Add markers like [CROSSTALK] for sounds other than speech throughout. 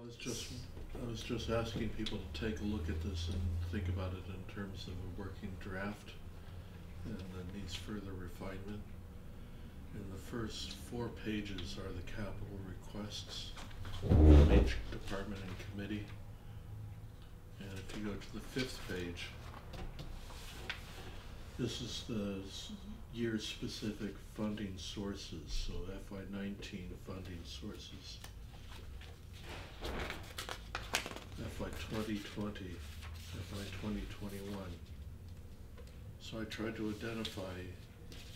I was just, I was just asking people to take a look at this and think about it in terms of a working draft and that needs further refinement. And the first four pages are the capital requests from each department and committee. And if you go to the fifth page, this is the year-specific funding sources, so FY nineteen funding sources. FY twenty twenty, FY twenty twenty-one. So I tried to identify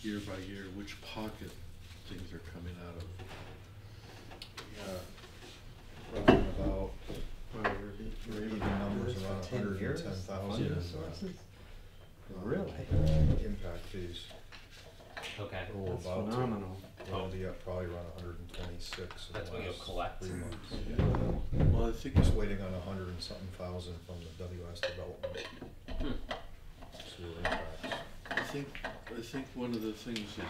year by year which pocket things are coming out of. Yeah. Running about, Well, we're even numbers For around 10 hundred years, and ten the thousand. funding sources? uh, Really? Impact fees. Okay. We're That's about phenomenal. We're gonna be at probably around hundred and twenty-six in That's the what you'll last collect. three months. Yeah. Well, I think, Just waiting on a hundred and something thousand from the WS development Hmm. sewer impacts. I think, I think one of the things that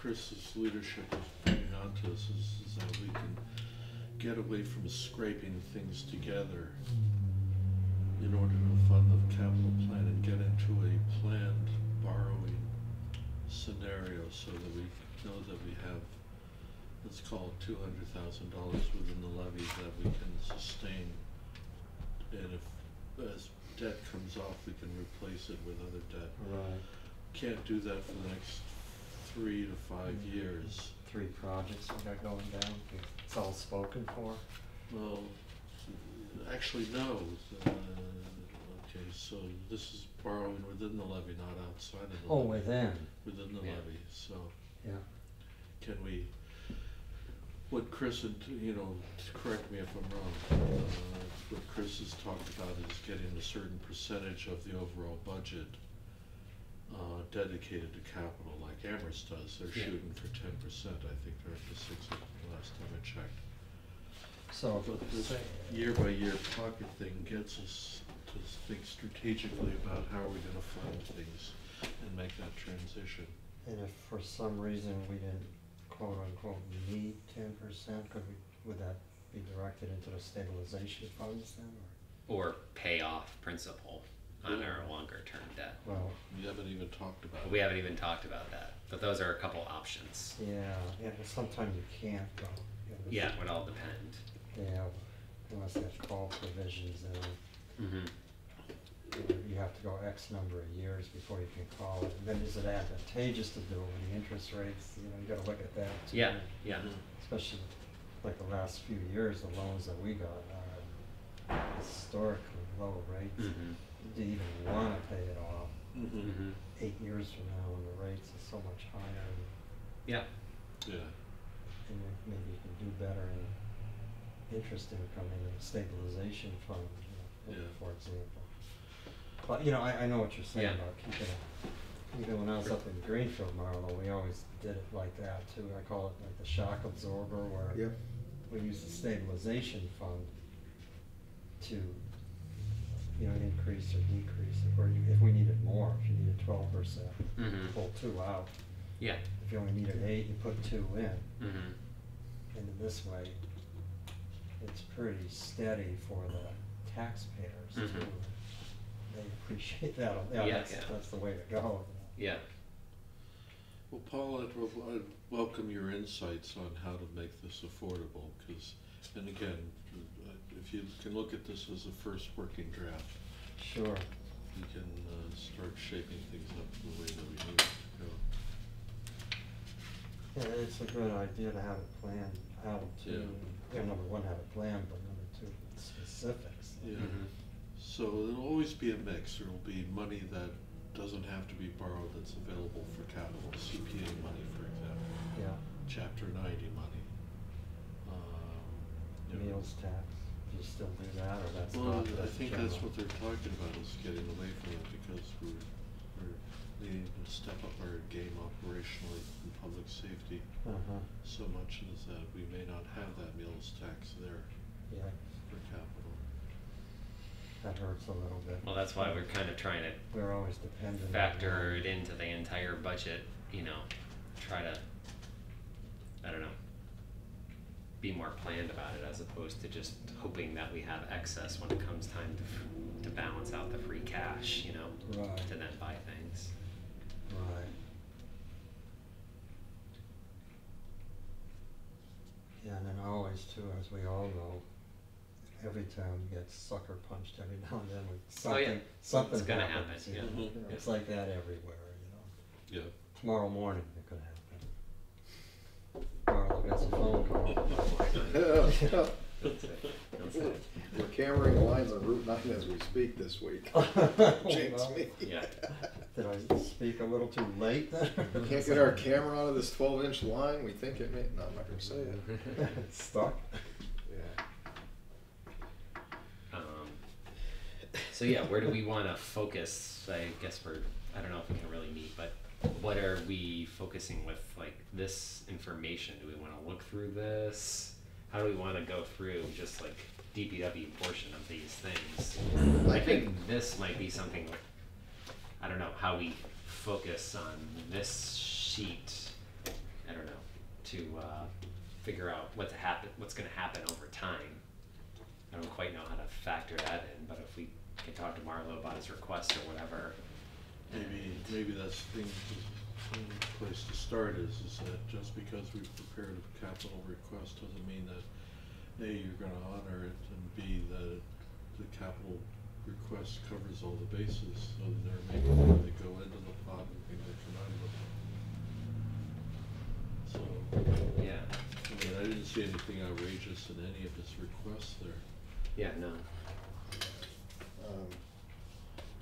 Chris's leadership is bringing onto us is, is that we can get away from scraping things together in order to fund the capital plan and get into a planned borrowing scenario so that we know that we have, let's call it two hundred thousand dollars within the levy that we can sustain. And if, as debt comes off, we can replace it with other debt Right, can't do that for the next three to five years. three projects we got going down, it's all spoken for. Well, actually, no. Uh, okay, so this is borrowing within the levy, not outside of the Oh, levy. within, Within the Yeah. levy, so yeah, can we, what Chris had, you know, correct me if I'm wrong, uh, what Chris has talked about is getting a certain percentage of the overall budget uh, dedicated to capital like Amherst does. They're Yeah. shooting for ten percent, I think they're up to six the last time I checked. so, But this say, year by year pocket thing gets us to think strategically about how are we gonna fund things and make that transition. and if for some reason we didn't quote unquote need ten percent, could we, would that be directed into the stabilization funds then, or? Or pay off principal on our longer term debt. Well, We haven't even talked about But it. we haven't even talked about that, but those are a couple options. yeah, yeah, but sometimes you can't go. you Yeah, it would all depend. Yeah, unless there's call provisions and Mm-hmm. You have to go X number of years before you can call it. And then is it advantageous to do it with the interest rates, you know, you gotta look at that too. Yeah, yeah. Especially like the last few years, the loans that we got are historically low rates. Mm-hmm. Do you even wanna pay it off Mm-hmm, Mm-hmm. eight years from now when the rates are so much higher and, Yeah, yeah. and you- maybe you can do better in interest income in a stabilization fund, you know, Yeah. for example. But, you know, I, I know what you're saying Yeah. about keeping it, even when I was up in Greenfield, Marlo, we always did it like that too. I call it like the shock absorber where Yep. we use the stabilization fund to, you know, increase or decrease it, or you- if we needed more, if you needed twelve percent, Mhm. pull two out. yeah. If you only needed eight, you put two in, Mm-hmm. and in this way, it's pretty steady for the taxpayers too. They appreciate that, yeah, [LAUGHS] Yeah, that's, yeah. that's the way to go. Yeah. Well, Paul, I'd, wel- I'd welcome your insights on how to make this affordable, because, and again, uh, if you can look at this as a first working draft, Sure, you can uh, start shaping things up the way that we need it to go. yeah, it's a good idea to have it planned out too. Yeah. Yeah, number one, have a plan, but number two, specifics. Yeah. Mhm. So there'll always be a mix. There'll be money that doesn't have to be borrowed that's available for capital, CPA money, for example, Yeah, chapter ninety money. Um, meals tax, do you still do that, or that's Well, not? I think that's general? what they're talking about, is getting away from it because we're, we're needing to step up our game operationally in public safety. Uh-huh, So much is that we may not have that meals tax there yeah, for capital. That hurts a little bit. Well, that's why we're kind of trying to We're always dependent. factor it into the entire budget, you know, try to, I don't know, be more planned about it as opposed to just hoping that we have excess when it comes time to, to balance out the free cash, you know, Right. to then buy things. Right. Yeah, and then always too, as we all know, every town gets sucker punched every [LAUGHS] now and then with Oh, yeah. something, something gonna happen, you yeah. know? Mhm. It's like that everywhere, you know? Yeah. Tomorrow morning it could happen. Marla gets a phone call. That's it. [LAUGHS] We're cameraing lines on Route nine as we speak this week. [LAUGHS] Jinx Well, me. Yeah. Did I speak a little too late then? Can't get our camera out of this twelve inch line, we think it may, no, I'm not gonna say it. Stuck? Yeah. Um, so yeah, where do we want to focus? I guess we're, I don't know if we can really meet, but what are we focusing with like this information? Do we want to look through this? How do we want to go through just like DPW portion of these things? I think this might be something, like- I don't know, how we focus on this sheet, I don't know, to uh, figure out what to happen, what's gonna happen over time. I don't quite know how to factor that in, but if we can talk to Marlo about his request or whatever. Maybe, maybe that's the thing, the place to start is, is that just because we've prepared a capital request doesn't mean that, A, you're gonna honor it, and B, that the capital request covers all the bases, so there may be things that go into the pot and things that come out of the pot. So, Yeah, I mean, I didn't see anything outrageous in any of his requests there. yeah, no. Um,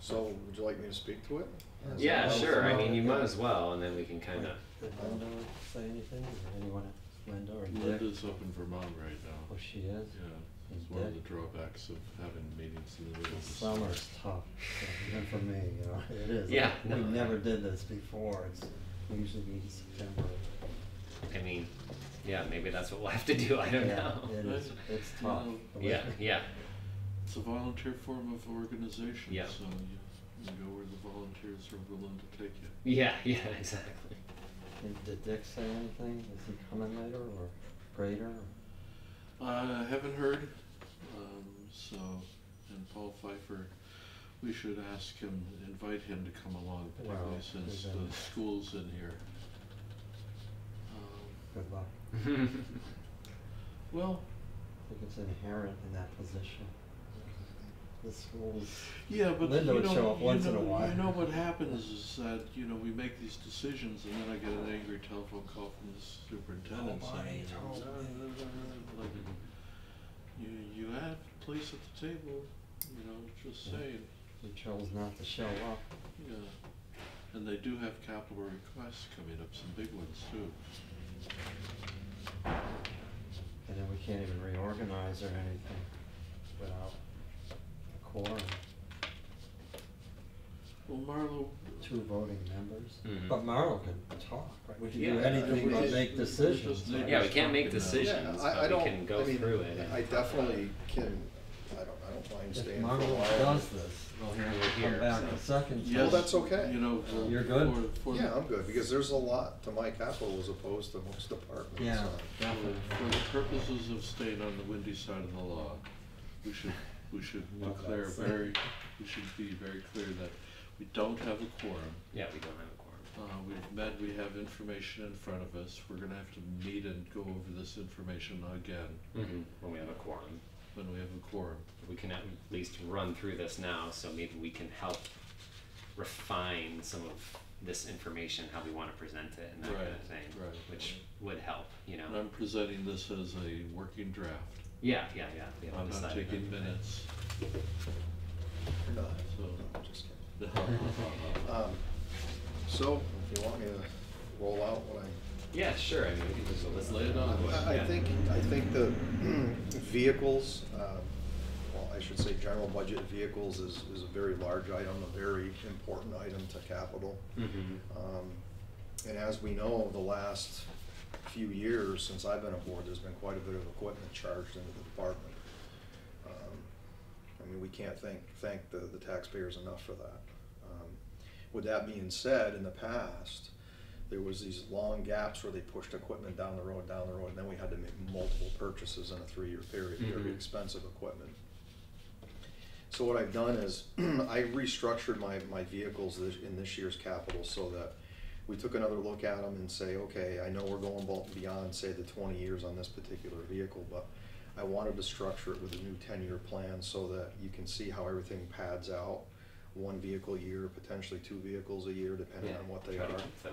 So, would you like me to speak to it? As Yeah, well, sure, I mean, you might as well, and then we can kinda, Did Linda say anything, or anyone, else? Linda or Dick? Linda's up in Vermont right now. Oh, she is? Yeah, it's And one of the drawbacks of having meetings in the middle of the summer. Summer's tough, so even for me, you know, it is. Yeah, We no, never did this before, it's, we usually meet in September. I mean, yeah, maybe that's what we'll have to do, I don't Yeah, know. It is, it's [LAUGHS] tough. No. Yeah, yeah, It's a volunteer form of organization, Yeah. so you, you go where the volunteers are willing to take you. yeah, [LAUGHS] yeah, exactly. And Did Dick say anything? Is he coming later or greater? Uh, I haven't heard, um, so, and Paul Pfeiffer, we should ask him, invite him to come along, particularly Well, since the school's in here. Um, Good luck. [LAUGHS] Well, I think it's inherent in that position. The schools, Yeah, but Linda you would know, show up you once in a while. You know what happens is that, you know, we make these decisions and then I get an angry telephone call from the superintendent Oh, saying, Marty, "Uh, like, you, you had a place at the table, you know, just Yeah. saying, he chose not to show up. yeah. And they do have capital requests coming up, some big ones too. And then we can't even reorganize or anything without a quorum, Well, Marlo. two voting members. Mhm. But Marlo can talk, right? We can do Yeah, anything we but just- make decisions. just right? Yeah, we can't make Yeah, decisions, I- I but we don't- can go I mean, through it. I definitely can, I don't, I don't mind If staying for a Marlo while. does this, we'll hear We're here, come back so- a second. Well, Yes, that's okay. You know, for. You're good? for- for the- Yeah, I'm good, because there's a lot to my capital as opposed to most departments. Yeah, so. definitely. For the purposes of staying on the windy side of the law, we should, we should Love declare very, we should be very clear that we don't have a quorum. Yeah, we don't have a quorum. Uh, we've met, we have information in front of us, we're gonna have to meet and go over this information again Mm-hmm. When we have a quorum. when we have a quorum. We can at least run through this now, so maybe we can help refine some of this information, how we wanna present it and that kind of Right, thing. right, Which would help, you know? And I'm presenting this as a working draft, Yeah, yeah, yeah. we I'm not decided taking anything. minutes, You're not. So- I'm just kidding. [LAUGHS] Um, So, if you want me to roll out what I Yeah, sure, I mean, we can just, let's lay it on. I, I think, I think the [CLEARS THROAT] vehicles, uh, well, I should say general budget vehicles is, is a very large item, a very important item to capital. Mhm. Um, And as we know, the last few years, since I've been aboard, there's been quite a bit of equipment charged into the department. Um, I mean, we can't thank, thank the, the taxpayers enough for that. Um, With that being said, in the past, there was these long gaps where they pushed equipment down the road, down the road, and then we had to make multiple purchases in a three-year period, very Mhm. expensive equipment. So what I've done is, [CLEARS THROAT] I restructured my, my vehicles this, in this year's capital so that we took another look at them and say, okay, I know we're going beyond, say, the twenty years on this particular vehicle, but I wanted to structure it with a new ten-year plan so that you can see how everything pads out. One vehicle a year, potentially two vehicles a year, depending Yeah, on what they try are. to keep the,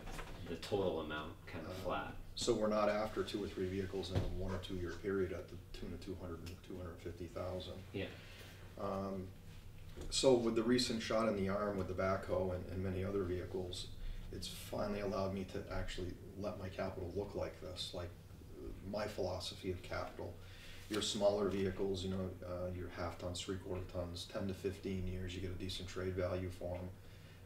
the total amount kind of Uh, flat. So we're not after two or three vehicles in a one or two year period at the tune of two hundred and two hundred and fifty thousand. Yeah. Um, so with the recent shot in the arm with the backhoe and, and many other vehicles, it's finally allowed me to actually let my capital look like this, like my philosophy of capital. Your smaller vehicles, you know, uh, your half tons, three quarter tons, ten to fifteen years, you get a decent trade value for them.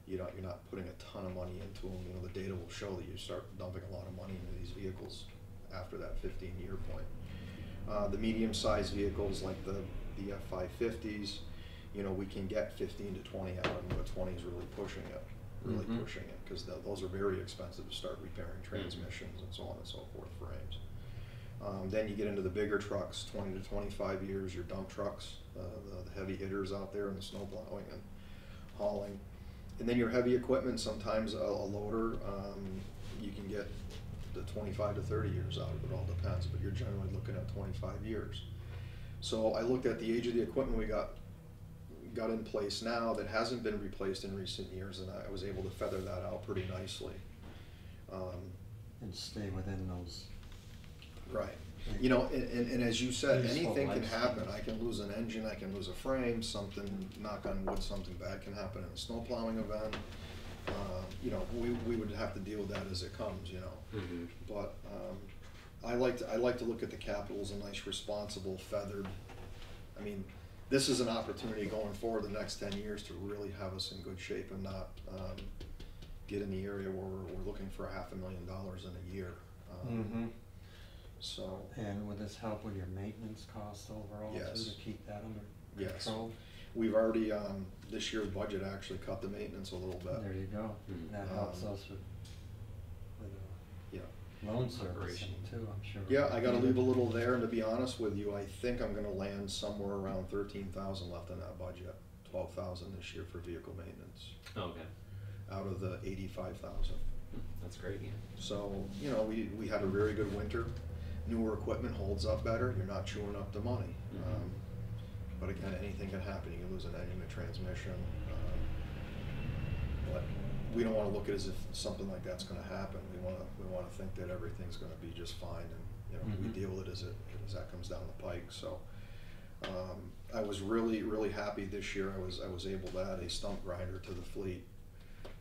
You know, you're not putting a ton of money into them, you know, the data will show that you start dumping a lot of money into these vehicles after that fifteen year point. Uh, the medium-sized vehicles like the, the F five fifties, you know, we can get fifteen to twenty out of them, but twenty is really pushing it, really Mhm. pushing it, cause tho- those are very expensive to start repairing transmissions and so on and so forth, frames. Um, then you get into the bigger trucks, twenty to twenty-five years, your dump trucks, uh, the, the heavy hitters out there in the snow plowing and hauling. And then your heavy equipment, sometimes a, a loader, um, you can get the twenty-five to thirty years out of it, all depends, but you're generally looking at twenty-five years. So I looked at the age of the equipment we got, got in place now that hasn't been replaced in recent years, and I was able to feather that out pretty nicely. Um, And stay within those. Right. You know, and, and, and as you said, anything can happen. I can lose an engine, I can lose a frame, something, knock on wood, something bad can happen in a snow plowing event. Uh, you know, we, we would have to deal with that as it comes, you know. Mm-hmm. But, um, I like to, I like to look at the capital as a nice, responsible, feathered, I mean, this is an opportunity going forward the next ten years to really have us in good shape and not, um, get in the area where we're, we're looking for a half a million dollars in a year. Um, Mhm. So, And would this help with your maintenance costs overall too, to keep that under Yes. control? we've already, um, this year's budget actually cut the maintenance a little bit. There you go. Mhm. That helps Um, us with, with Yeah. Loan servicing too, I'm sure. Yeah, I gotta leave a little there, and to be honest with you, I think I'm gonna land somewhere around thirteen thousand left in that budget. Twelve thousand this year for vehicle maintenance, Okay. out of the eighty-five thousand. That's great, yeah. So, you know, we, we had a very good winter. Newer equipment holds up better, you're not chewing up the money. Mhm. Um, But again, anything can happen, you can lose an engine, a transmission. um, But we don't wanna look at it as if something like that's gonna happen. We wanna, we wanna think that everything's gonna be just fine and, you know, we Mhm. deal with it as it, as that comes down the pike, so. Um, I was really, really happy this year, I was, I was able to add a stump grinder to the fleet,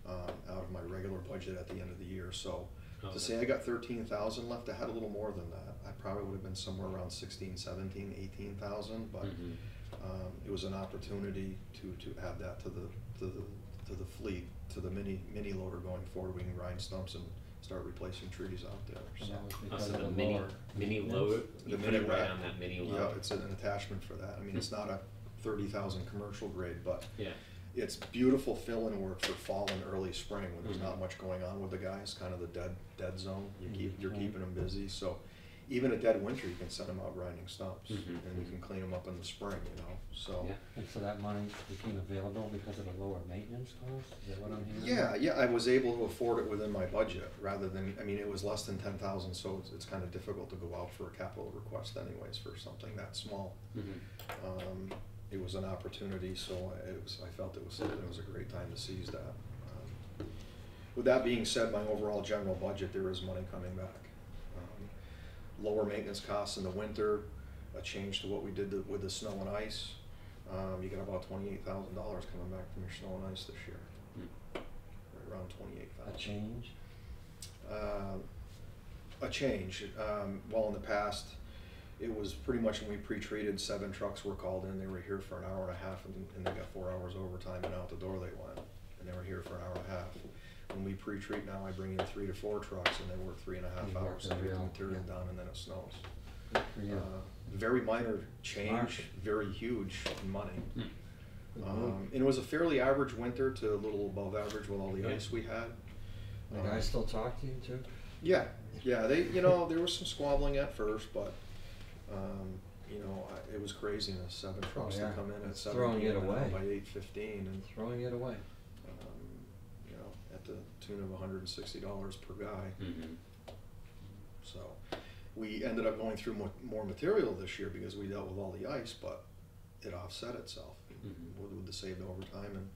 um, out of my regular budget at the end of the year, so. Okay. To say I got thirteen thousand left, I had a little more than that, I probably would have been somewhere around sixteen, seventeen, eighteen thousand, but, Mhm. um, it was an opportunity to, to add that to the, to the, to the fleet, to the mini, mini loader going forward, we can grind stumps and start replacing trees out there, And so. that was Oh, because so of the the mini, lower mini maintenance. load, The you put mini it right rack. on that mini Yeah, load? it's an attachment for that, I mean, it's not a thirty thousand commercial grade, but Yeah. it's beautiful fill-in work for fall and early spring when there's Mhm. not much going on with the guys, kind of the dead, dead zone. You keep, you're Mhm. keeping them busy, so even a dead winter, you can send them out grinding stumps. Mhm. And you can clean them up in the spring, you know, so. Yeah. And so that money became available because of the lower maintenance cost, is that what I'm hearing? Yeah, yeah, I was able to afford it within my budget, rather than, I mean, it was less than ten thousand, so it's, it's kind of difficult to go out for a capital request anyways for something that small. Mhm. Um, it was an opportunity, so it was, I felt it was, it was a great time to seize that. Um, With that being said, my overall general budget, there is money coming back. Lower maintenance costs in the winter, a change to what we did with the snow and ice. Um, you got about twenty-eight thousand dollars coming back from your snow and ice this year, Hmm. right around twenty-eight A thousand. change? Uh, a change. Um, well, in the past, it was pretty much when we pre-treated, seven trucks were called in, they were here for an hour and a half, and, and they got four hours overtime, and out the door they went, and they were here for an hour and a half. When we pre-treat now, I bring in three to four trucks, and they work three and a half You work hours to get the material yeah. down, and then it snows. Good for you. Uh, Very minor change, very huge in money. Hmm. Um, and it was a fairly average winter to a little above average with all the Yeah. ice we had. The Um, guys still talk to you too? Yeah, yeah, they, you know, there was some squabbling at first, but, um, you know, I, it was craziness, seven trucks to Oh, yeah. come in at It's seven throwing it PM and out away. by eight fifteen and, Throwing it away. um, you know, at the tune of hundred and sixty dollars per guy. Mhm. So, we ended up going through more, more material this year because we dealt with all the ice, but it offset itself Mhm. with, with the saved overtime and,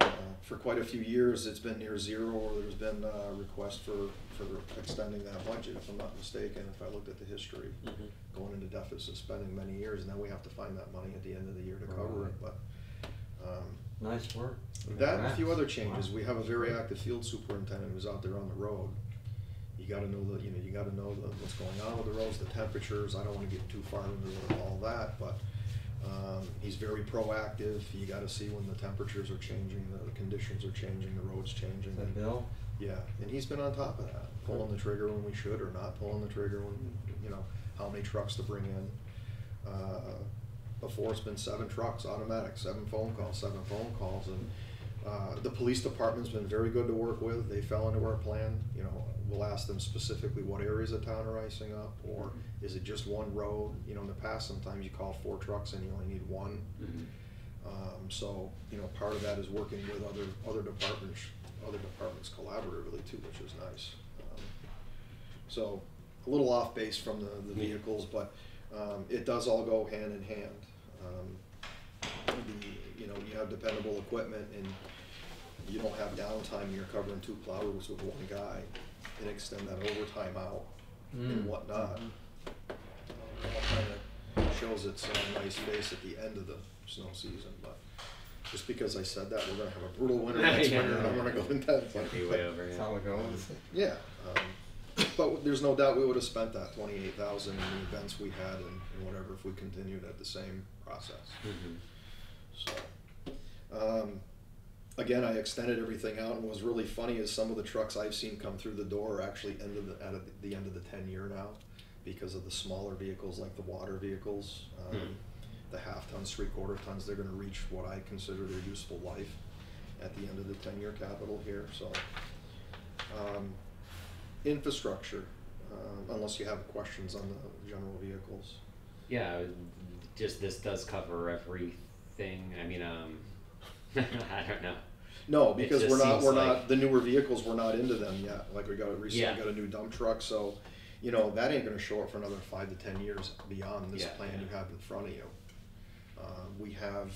uh, for quite a few years, it's been near zero or there's been, uh, requests for, for extending that budget, if I'm not mistaken, if I looked at the history. Mhm. Going into deficit spending many years, and then we have to find that money at the end of the year to cover it, but, um, Nice work. that and a few other changes, Wow. we have a very active field superintendent who's out there on the road. You gotta know the, you know, you gotta know the, what's going on with the roads, the temperatures, I don't wanna get too far into all that, but, um, he's very proactive, you gotta see when the temperatures are changing, the conditions are changing, the road's changing. That Bill? Yeah, and he's been on top of that, pulling the trigger when we should or not pulling the trigger when, you know, how many trucks to bring in. Uh, Before it's been seven trucks, automatic, seven phone calls, seven phone calls, and, uh, the police department's been very good to work with, they fell into our plan, you know, we'll ask them specifically what areas of town are icing up, or is it just one road? You know, in the past, sometimes you call four trucks and you only need one. Mhm. Um, so, you know, part of that is working with other, other departments, other departments collaboratively too, which is nice. Um, So, a little off base from the, the vehicles, but, um, it does all go hand in hand. Um, the, you know, you have dependable equipment and you don't have downtime, you're covering two plow routes with one guy, and extend that overtime out and Mm. whatnot. Um, kind of shows its uh, nice face at the end of the snow season, but just because I said that, we're gonna have a brutal winter [LAUGHS] next Yeah. winter, and I'm gonna go intense. It's gonna be way over, That's yeah. how it goes. Yeah, um, but there's no doubt we would have spent that twenty-eight thousand in the events we had and and whatever if we continued at the same process. Mhm. So, um, again, I extended everything out, and was really funny is some of the trucks I've seen come through the door are actually ended the, at the end of the ten year now, because of the smaller vehicles like the water vehicles, um, Hmm. the half tons, three quarter tons. They're going to reach what I consider their useful life at the end of the ten year capital here. So, um, infrastructure, um, unless you have questions on the general vehicles. Yeah, just this does cover everything. I mean, um, [LAUGHS] I don't know. No, because we're not, we're like- not, the newer vehicles, we're not into them yet, like we got, a- recently Yeah. got a new dump truck, so, you know, that ain't gonna show up for another five to ten years beyond this Yeah, plan you have in front of you. Um, we have,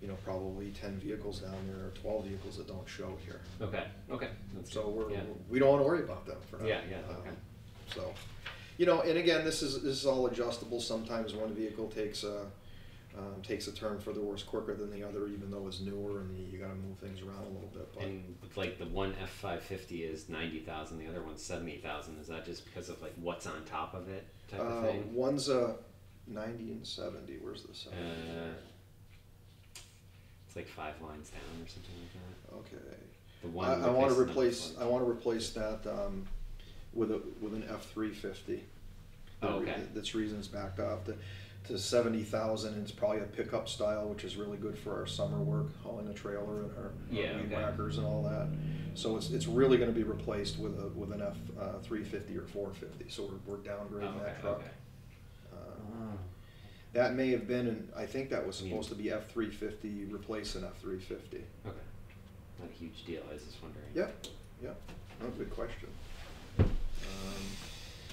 you know, probably ten vehicles down there, or twelve vehicles that don't show here. Okay, okay. That's So good. we're, yeah. we don't wanna worry about them for now. Yeah, yeah, Um, okay. So, you know, and again, this is, this is all adjustable, sometimes one vehicle takes a, um, takes a turn for the worse quicker than the other, even though it's newer and you, gotta move things around a little bit, but. And with, like the one F five fifty is ninety thousand, the other one's seventy thousand. Is that just because of like what's on top of it type Uh, of thing? one's a ninety and seventy, where's the seventy? It's like five lines down or something like that. Okay. The one. I, I wanna replace, I wanna replace that, um, with a, with an F three fifty. Oh, okay. That's reasons backed off to, to seventy thousand, and it's probably a pickup style, which is really good for our summer work, hauling a trailer and our Yeah, weed okay. whackers and all that. So it's, it's really gonna be replaced with a, with an F, uh, three fifty or four fifty, so we're, we're Oh, downgrading okay, that truck. okay. That may have been, in I think that was I mean- supposed to be F three fifty, replacing F three fifty. Okay. Not a huge deal. I was just wondering. Yep, yep, no, good question. Um,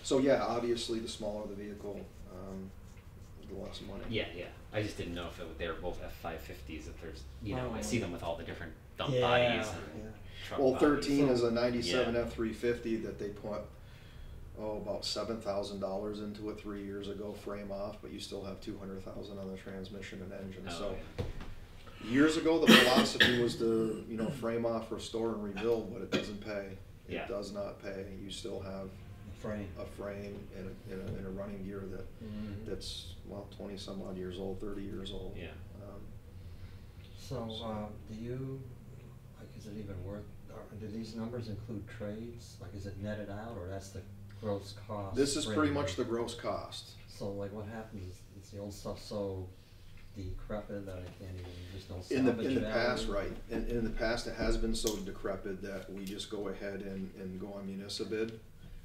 So yeah, obviously, the smaller the vehicle, um, the less money. Yeah, yeah. I just didn't know if it, they were both F five fifties. If there's, you know, I Oh. see them with all the different dump Yeah, bodies yeah. truck Well, bodies. thirteen is a ninety-seven Yeah. F three fifty that they put, oh, about seven thousand dollars into it three years ago, frame off, but you still have two hundred thousand on the transmission and engine, Oh, so. yeah. Years ago, the philosophy was to, you know, frame off, restore and rebuild, but it doesn't pay. Yeah. It does not pay. You still have Frame. a frame and a, and a, and a running gear that, Mhm. that's, well, twenty some odd years old, thirty years old. Yeah. Um, So, uh, do you, like, is it even worth, or do these numbers include trades? Like, is it netted out, or that's the gross cost? This is pretty rate? much the gross cost. So like, what happens, is the old stuff so decrepit that I can't even, there's no In the, salvage in the past, right, in, in the past, it has been so decrepit that we just go ahead and, and go on municipal bid,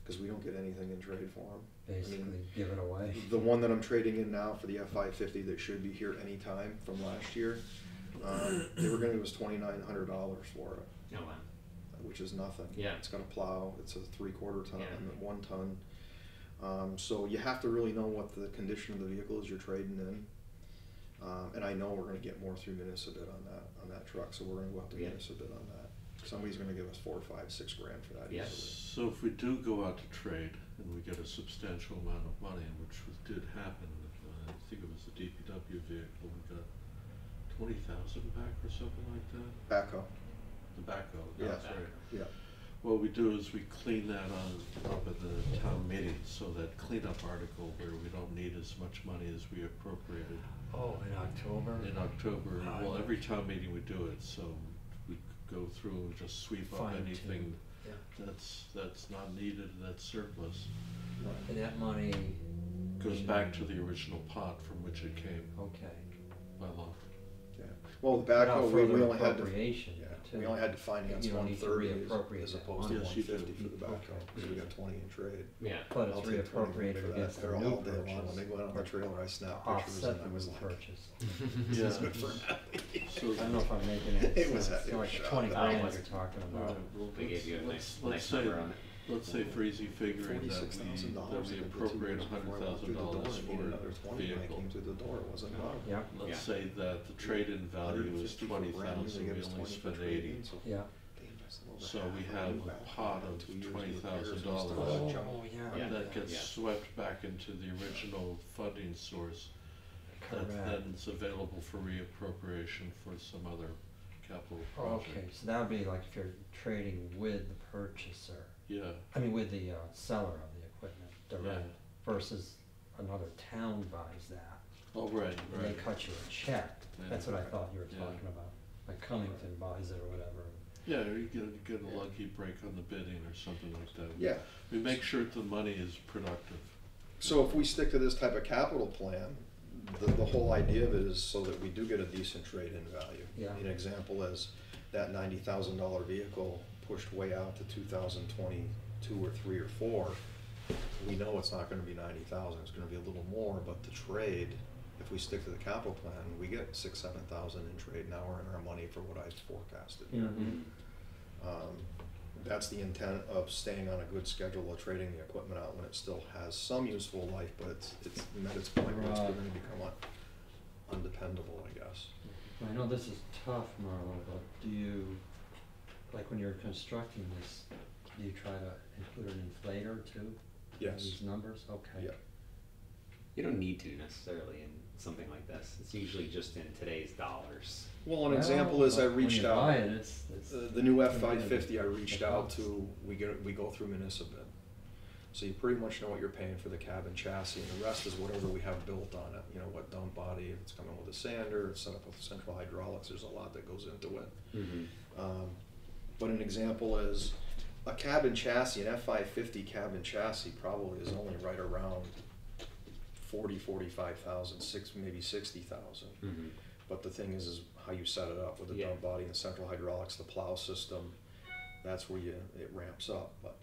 cause we don't get anything in trade for them. Basically, give it away. The one that I'm trading in now for the F five fifty that should be here anytime from last year, um, they were gonna give us twenty-nine hundred dollars for it, Oh, wow. Which is nothing. Yeah. It's got a plow, it's a three-quarter ton, Yeah. and one ton. Um, so you have to really know what the condition of the vehicle is you're trading in. Um, and I know we're gonna get more through municipal bid on that, on that truck, so we're gonna go out to Yeah. municipal bid on that. Somebody's gonna give us four, five, six grand for that Yeah. easily. So if we do go out to trade and we get a substantial amount of money, which did happen, uh, I think it was the DPW vehicle, we got twenty thousand back or something like that? Backhoe, The backhoe, Yeah. that's right. yeah, What we do is we clean that on, up at the town meeting, so that cleanup article where we don't need as much money as we appropriated Oh, in October? in October, well, yeah. every town meeting we do it, so we go through and just sweep up Fine anything yeah. that's, that's not needed, that's surplus. And that money. Goes back to mm. the original pot from which it came Okay. by law. Yeah. Well, the Without backhoe, we, we only had to, appropriation, yeah, too. we only had to finance You don't one need to thirty reappropriate as that opposed to money. one Yes, you fifty for the backhoe, Okay. cause we got twenty in trade. Yeah. But I'll it's take 20 reappropriated for that. against the They're new all day long. When purchase. they went on the trailer, I snapped to pictures and I the was new like. purchase. [LAUGHS] This is Yeah. good for [LAUGHS] now. So- I don't know if I'm making [LAUGHS] it. It was- sense. it It's was like shot. twenty grand you're talking about. They gave you a nice, nice number on it. Let's say for easy figuring that we, Forty-six thousand that dollars. we appropriate a hundred thousand dollars for Another a twenty when I vehicle. came through the door, it wasn't enough. Yeah, Let's say that the trade-in value is 150 for twenty brand new, thousand, they we us only 20 for spend trade-in, eighty. so yeah. they invested a So bit. we Half have on a new backhoe, pot of two years of $20,000 repairs and stuff. Oh, yeah. Yeah. That gets Yeah. swept back into the original funding source that Correct. then is available for reappropriation for some other capital Oh, Okay, project. so that would be like if you're trading with the purchaser, Yeah, I mean, with the uh, seller of the equipment direct Yeah. versus another town buys that. oh, right, And they cut you a check. Yeah. That's what I thought you were Yeah. talking about. Like Cummington buys it or whatever. Yeah, you get, you get a lucky break on the bidding or something like that. Yeah, We make sure the money is productive. so if we stick to this type of capital plan, the, the whole idea of it is so that we do get a decent trade-in value. Yeah. An example is that ninety thousand dollar vehicle pushed way out to two thousand twenty-two or three or four. We know it's not gonna be ninety thousand, it's gonna be a little more, but the trade, if we stick to the capital plan, we get six, seven thousand in trade now, we're in our money for what I forecasted. Mhm. Um, That's the intent of staying on a good schedule of trading the equipment out when it still has some useful life, but it's, it's met its point where it's going to become un- undependable, I guess. I know this is tough, Marlo, but do you, like when you're constructing this, do you try to include an inflator too? in Yes. These numbers, okay. Yeah. You don't need to necessarily in something like this. It's usually just in today's dollars. Well, an example is I when reached you out. buy it, it's- it's- The, the new F five fifty, I reached out to, we get, we go through municipal. So you pretty much know what you're paying for the cab and chassis, and the rest is whatever we have built on it, you know, what dump body, if it's coming with a sander, it's set up with central hydraulics, there's a lot that goes into it. Mm-hmm. Um, But an example is, a cabin chassis, an F five fifty cabin chassis probably is only right around forty, forty-five thousand, six, maybe sixty thousand. Mm-hmm. But the thing is, is how you set it up with the Yeah. dump body and the central hydraulics, the plow system, that's where you, it ramps up, but,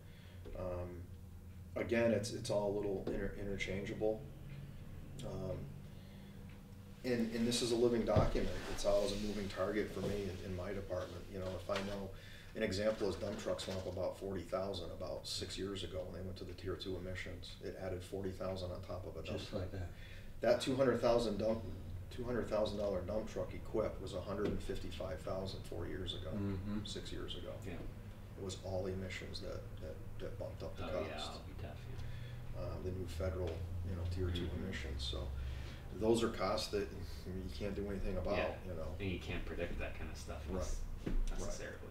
um, again, it's, it's all a little inter- interchangeable. Um, And, and this is a living document, it's always a moving target for me in, in my department, you know, if I know, an example is dump trucks went up about forty thousand about six years ago, when they went to the tier two emissions, it added forty thousand on top of a dump Just truck. like that. That two hundred thousand dump, two hundred thousand dollar dump truck equipped was a hundred and fifty-five thousand four years ago, Mhm. six years ago. Yeah. It was all emissions that, that, that bumped up the Oh, cost. yeah, it'll be tough, yeah. Uh, the new federal, you know, tier two Mhm. emissions, so those are costs that you can't do anything about, Yeah. you know. And you can't predict that kind of stuff Right. necessarily. Right,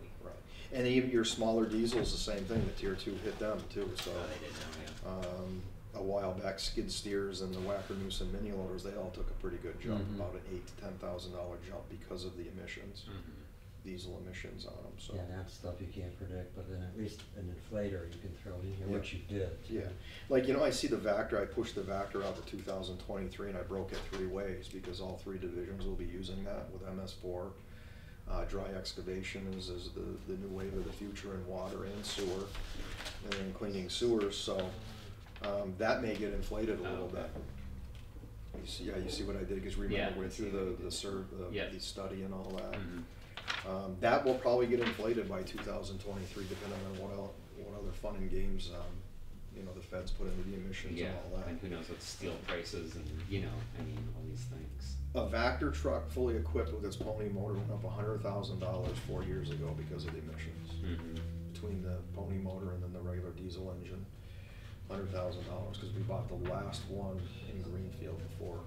and even your smaller diesels, the same thing, the tier two hit them too, so. Oh, they did know, yeah. Um, a while back, skid steers and the Wacker Neuson mini loaders, they all took a pretty good jump, Mhm. about an eight to ten thousand dollar jump because of the emissions. Mhm. diesel emissions on them, so. Yeah, that stuff you can't predict, but then at least an inflator you can throw in here, which you did. too. Yeah, like, you know, I see the Vactor, I pushed the Vactor out to two thousand twenty-three and I broke it three ways because all three divisions will be using that with MS four. Uh, dry excavation is, is the, the new wave of the future in water and sewer, and cleaning sewers, so, um, that may get inflated a Oh, little bit. You see, yeah, you see what I did, cause Yeah, remember I went see through what you the, the did. sur, Yeah. the, the study and all that. Mhm. Um, that will probably get inflated by two thousand twenty-three, depending on what el- what other fun and games, um, you know, the feds put into the emissions Yeah, and all that. and who knows what steel prices and, you know, I mean, all these things. A Vactor truck fully equipped with its pony motor went up a hundred thousand dollars four years ago because of the emissions. Mhm. Between the pony motor and then the regular diesel engine, hundred thousand dollars, cause we bought the last one in Greenfield before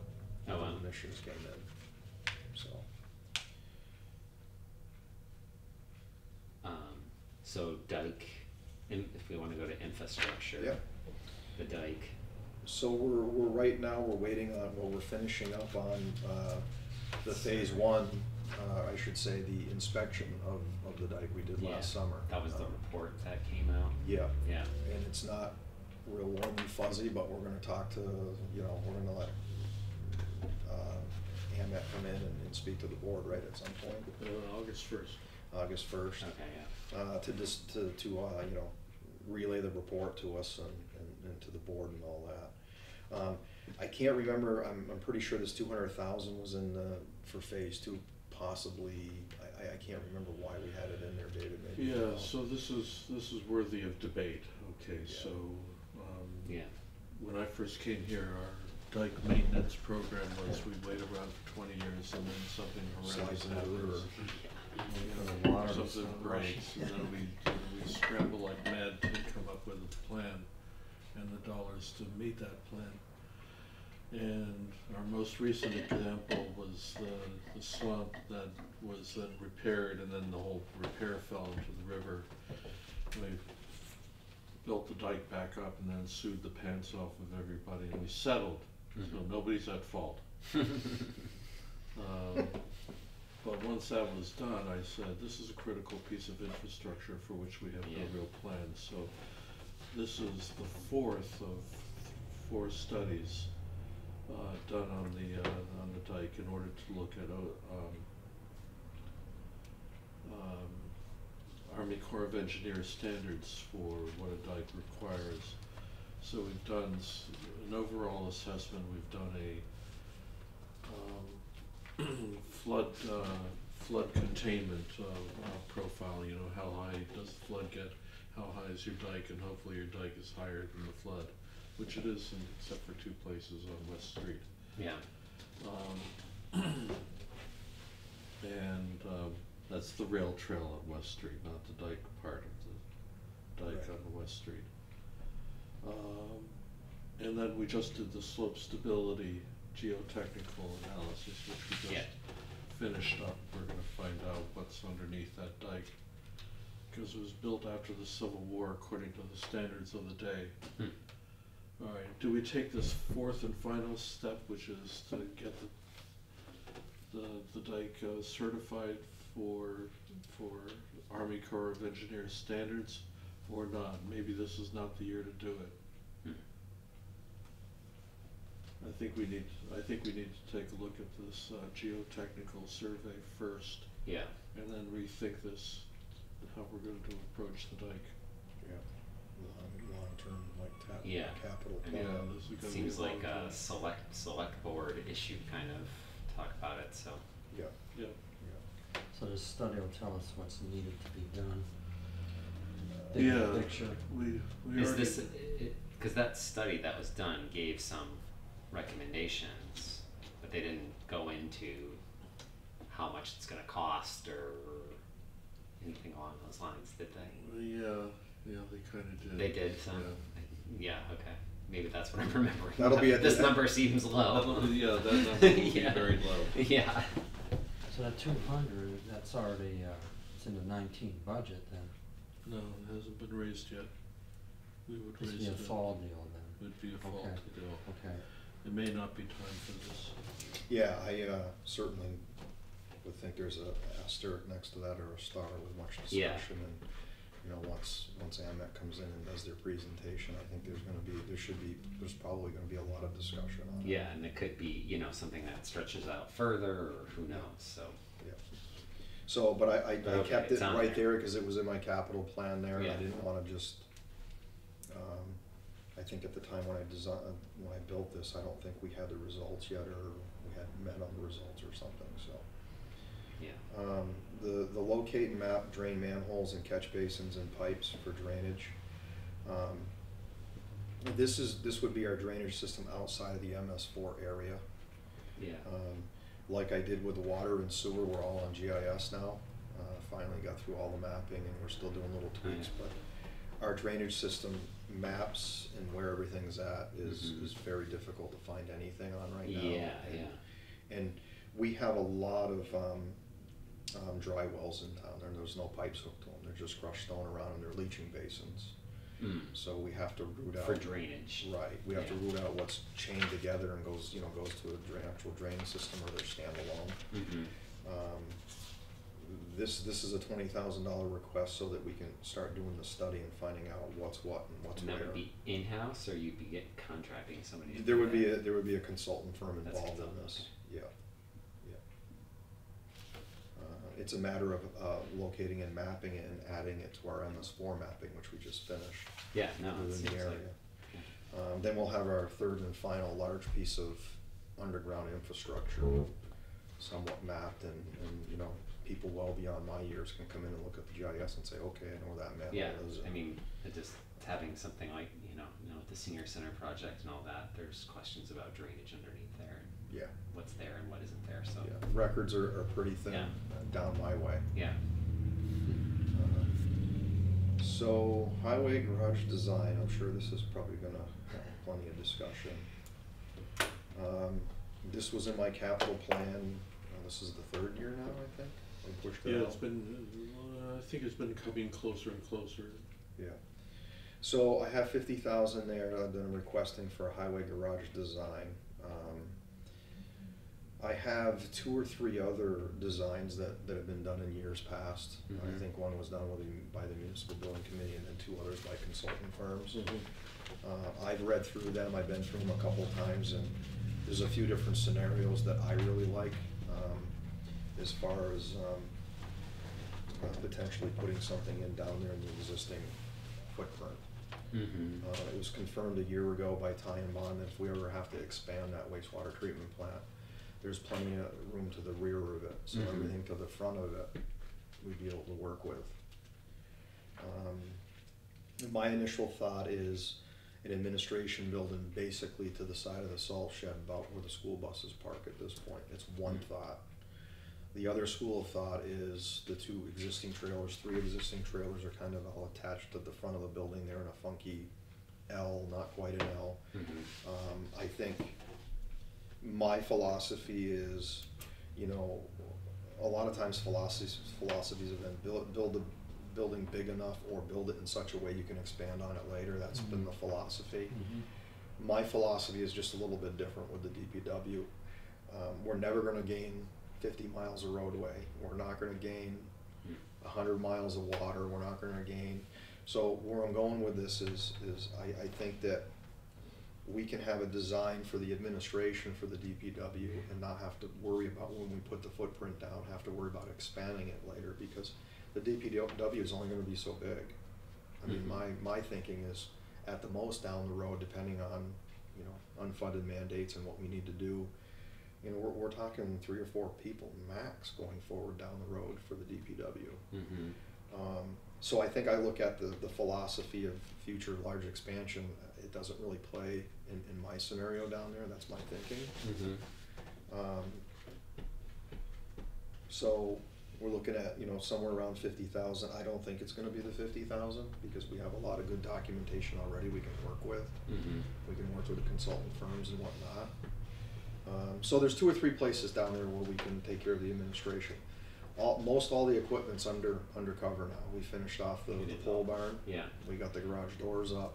the Oh, wow. emissions came in, so. Um, so dike, in- if we wanna go to infrastructure. Yeah. The dike, So we're, we're right now, we're waiting on, well, we're finishing up on, uh, the phase one, uh, I should say, the inspection of, of the dike we did yeah, last summer. that was the Um, report that came out, Yeah, yeah, and it's not real warm and fuzzy, but we're gonna talk to, you know, we're gonna let, uh, Amet come in and, and speak to the board, right, at some point, Uh, August first. August first. okay, yeah. uh, to just, to, to, uh, you know, relay the report to us and, and, and to the board and all that. Um, I can't remember, I'm, I'm pretty sure this two hundred thousand was in the, for phase two, possibly, I, I, I can't remember why we had it in there, David, maybe. Yeah, know. so this is, this is worthy of debate, okay, Yeah. so, um. Yeah. When I first came here, our dike maintenance program was we wait around for twenty years and then something horrendous Slides in the river. happens. [LAUGHS] The water was Something so breaks, and then we, we scramble like mad to come up with a plan and the dollars to meet that plan. And our most recent example was the, the slump that was then repaired and then the whole repair fell into the river. We built the dike back up and then sued the pants off of everybody and we settled, so Mhm. nobody's at fault. [LAUGHS] Um, But once that was done, I said, this is a critical piece of infrastructure for which we have no Yeah. real plan, so this is the fourth of four studies uh, done on the, uh, on the dike in order to look at, uh, um, um, Army Corps of Engineers standards for what a dike requires. So we've done s- an overall assessment, we've done a, [CLEARS THROAT] flood, uh, flood containment, uh, uh, profile, you know, how high does the flood get? How high is your dike, and hopefully your dike is higher than the flood, which it is, in- except for two places on West Street. Yeah, Um, [CLEARS THROAT] And, um, that's the rail trail on West Street, not the dike part of the dike Right. on the West Street. Um, and then we just did the slope stability geotechnical analysis, which we Yeah. just finished up. We're gonna find out what's underneath that dike. Cause it was built after the Civil War according to the standards of the day. Hmm. All right, do we take this fourth and final step, which is to get the, the, the dike uh, certified for, for Army Corps of Engineers standards, or not? Maybe this is not the year to do it. Hmm. I think we need, I think we need to take a look at this uh, geotechnical survey first, yeah, and then rethink this, how we're going to approach the dike. Yeah, long, long-term, like, tap, Yeah. capital I plan. Yeah, this is gonna be seems like long a term. select, select board issue kind of talk about it, so. Yeah, Yeah, yeah. So this study will tell us what's needed to be done. Big yeah, picture. we, we Is already. this, cause that study that was done gave some recommendations, but they didn't go into how much it's gonna cost or anything along those lines, did they? Yeah, yeah, they kinda did. They did some, Yeah. yeah, okay, maybe that's what I'm [LAUGHS] remembering. That'll be at This end. number seems low. Yeah, that number [LAUGHS] will be very low. Yeah, So that two hundred, that's already, uh, it's in the nineteen budget then. No, it hasn't been raised yet. We would This raise would it. be a fall deal then. Would be a fall Okay. to do. Okay. It may not be time for this. Yeah, I, uh, certainly, would think there's a asterisk next to that or a star with much Yeah. discussion and, you know, once, once AMET comes in and does their presentation, I think there's gonna be, there should be, there's probably gonna be a lot of discussion on it. Yeah, and it could be, you know, something that stretches out further, or who knows, so. Yeah. So, but I, I, I Okay, kept it's it on right there. there, cause it was in my capital plan there, and I Yeah. didn't wanna just, um, I think at the time when I designed, when I built this, I don't think we had the results yet, or we hadn't met on the results or something, so. Yeah. Um, the, the locate and map drain manholes and catch basins and pipes for drainage. Um, This is, this would be our drainage system outside of the MS four area. Yeah. Um, like I did with the water and sewer, we're all on GIS now. Uh, finally got through all the mapping and we're still doing little tweaks, yeah. but our drainage system maps and where everything's at is, Mhm. is very difficult to find anything on right now. Yeah, And- yeah. And we have a lot of, um, um, dry wells in town, there, there's no pipes hooked to them, they're just crushed stone around and they're leaching basins. Mm. So we have to root out. For drainage. Right, we have to Yeah. root out what's chained together and goes, you know, goes to a drain, actual drain system or they're standalone. Mm-hmm. Um, This, this is a twenty thousand dollar request so that we can start doing the study and finding out what's what and what's And where. that would be in-house, or you'd be get contracting somebody to There do would be, a that? there would be a consultant firm That's involved in consultant, this, yeah, yeah. Uh, It's a matter of, uh, locating and mapping it and adding it to our MS four mapping, which we just finished Yeah, no, it within seems the like. area. Um, then we'll have our third and final large piece of underground infrastructure somewhat mapped and, and, you know, people well beyond my years can come in and look at the GIS and say, okay, I know where that Yeah, manhole is. I mean, just having something like, you know, you know, with the senior center project and all that, there's questions about drainage underneath there. Yeah, What's there and what isn't there, so. yeah, records are, are pretty thin Yeah. down my way. Yeah, Uh, So, highway garage design, I'm sure this is probably gonna have plenty of discussion. Um, this was in my capital plan, uh, this is the third year now, I think, pushed it Yeah, out. it's been, uh, I think it's been coming closer and closer. Yeah. So I have fifty thousand there that I'm requesting for a highway garage design. Um, I have two or three other designs that, that have been done in years past. I Mhm. think one was done with the, by the municipal building committee and then two others by consulting firms. Uh, I've read through them, I've been through them a couple of times, and there's a few different scenarios that I really like, as far as, um, uh, potentially putting something in down there in the existing footprint. mm-hmm, Uh, it was confirmed a year ago by Tighe and Bond that if we ever have to expand that wastewater treatment plant, there's plenty of room to the rear of it, so Mhm. everything to the front of it, we'd be able to work with. Um, My initial thought is an administration building basically to the side of the salt shed about where the school buses park at this point, it's one Mhm. thought. The other school of thought is the two existing trailers, three existing trailers are kind of all attached to the front of the building, they're in a funky L, not quite an L. mm-hmm, Um, I think my philosophy is, you know, a lot of times philosophies, philosophies have been build, build the building big enough or build it in such a way you can expand on it later, that's been the philosophy. My philosophy is just a little bit different with the DPW. Um, we're never gonna gain fifty miles of roadway, we're not gonna gain a hundred miles of water, we're not gonna gain. So where I'm going with this is, is I, I think that we can have a design for the administration for the DPW and not have to worry about when we put the footprint down, have to worry about expanding it later, because the DPW is only gonna be so big. I mean, Mhm. my, my thinking is at the most down the road, depending on, you know, unfunded mandates and what we need to do. You know, we're, we're talking three or four people max going forward down the road for the DPW. mm-hmm, Um, so I think I look at the, the philosophy of future large expansion, it doesn't really play in, in my scenario down there, that's my thinking. mm-hmm, Um, so we're looking at, you know, somewhere around fifty thousand, I don't think it's gonna be the fifty thousand, because we have a lot of good documentation already we can work with. mm-hmm, We can work with the consultant firms and whatnot. Um, so there's two or three places down there where we can take care of the administration. All, most all the equipment's under, undercover now, we finished off the, the pole barn. yeah, We got the garage doors up.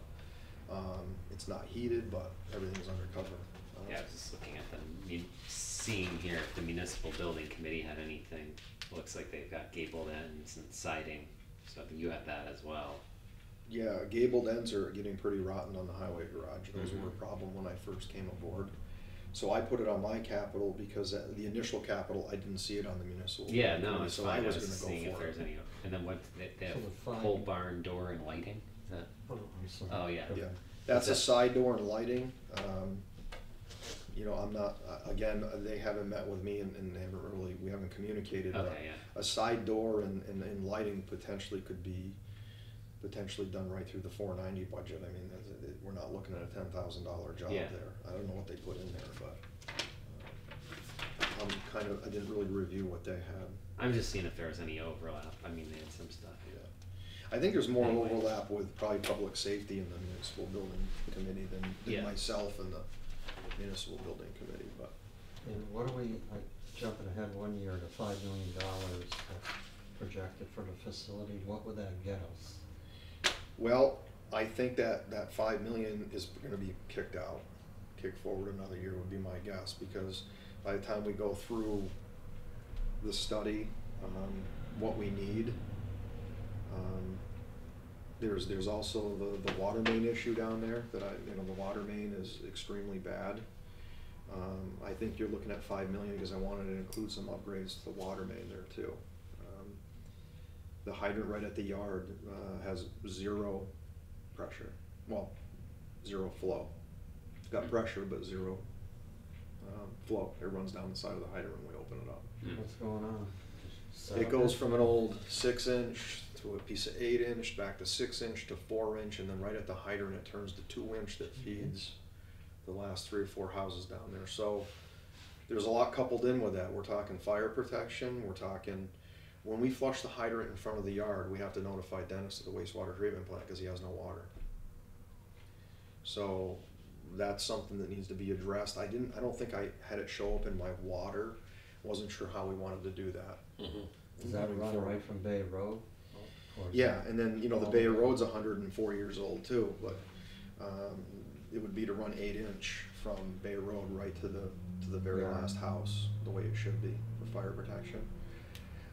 Um, it's not heated, but everything's undercover. Uh, yeah, I was just looking at the mun- seeing here if the municipal building committee had anything. Looks like they've got gabled ends and siding, so you have that as well. Yeah, gabled ends are getting pretty rotten on the highway garage. Those were a Mhm. problem when I first came aboard. So I put it on my capital because the initial capital, I didn't see it on the municipal. Yeah, no, it's So fine. I was just gonna seeing go if for there's it. any, and then what, they, they have So the whole barn door and lighting, is that? Oh, I'm sorry. Oh, yeah. Yeah, that's a side door and lighting. Um, you know, I'm not, uh, again, uh, they haven't met with me and, and they haven't really, we haven't communicated. but Okay, yeah. A side door and, and, and lighting potentially could be potentially done right through the four ninety budget. I mean, that's- it- we're not looking at a ten thousand dollar job Yeah. there. I don't know what they put in there, but, uh, I'm kind of, I didn't really review what they had. I'm just seeing if there was any overlap. I mean, they had some stuff. Yeah. I think there's more Anyway. overlap with probably public safety in the municipal building committee than, Yeah. myself and the municipal building committee, but. And what are we, like, jumping ahead one year to five million dollars projected for the facility, what would that get us? Well, I think that, that five million is gonna be kicked out, kicked forward another year would be my guess, because by the time we go through the study, um, what we need, um, there's, there's also the, the water main issue down there, that I, you know, the water main is extremely bad. Um, I think you're looking at five million, because I wanted to include some upgrades to the water main there too. The hydrant right at the yard uh, has zero pressure. Well, zero flow. It's got pressure, but zero um, flow. It runs down the side of the hydrant when we open it up. Hmm. What's going on? It goes from an old six inch to a piece of eight inch, back to six inch to four inch, and then right at the hydrant, it turns to two inch that feeds the last three or four houses down there. So there's a lot coupled in with that. We're talking fire protection, we're talking, when we flush the hydrant in front of the yard, we have to notify Dennis at the wastewater treatment plant because he has no water. So that's something that needs to be addressed. I didn't, I don't think I had it show up in my water. Wasn't sure how we wanted to do that. Does that moving run forward. right from Bay Road? Or is Yeah, that- and then, you know, the Bay Road's hundred and four years old too, but, um, it would be to run eight inch from Bay Road right to the, to the very Yeah. last house, the way it should be for fire protection.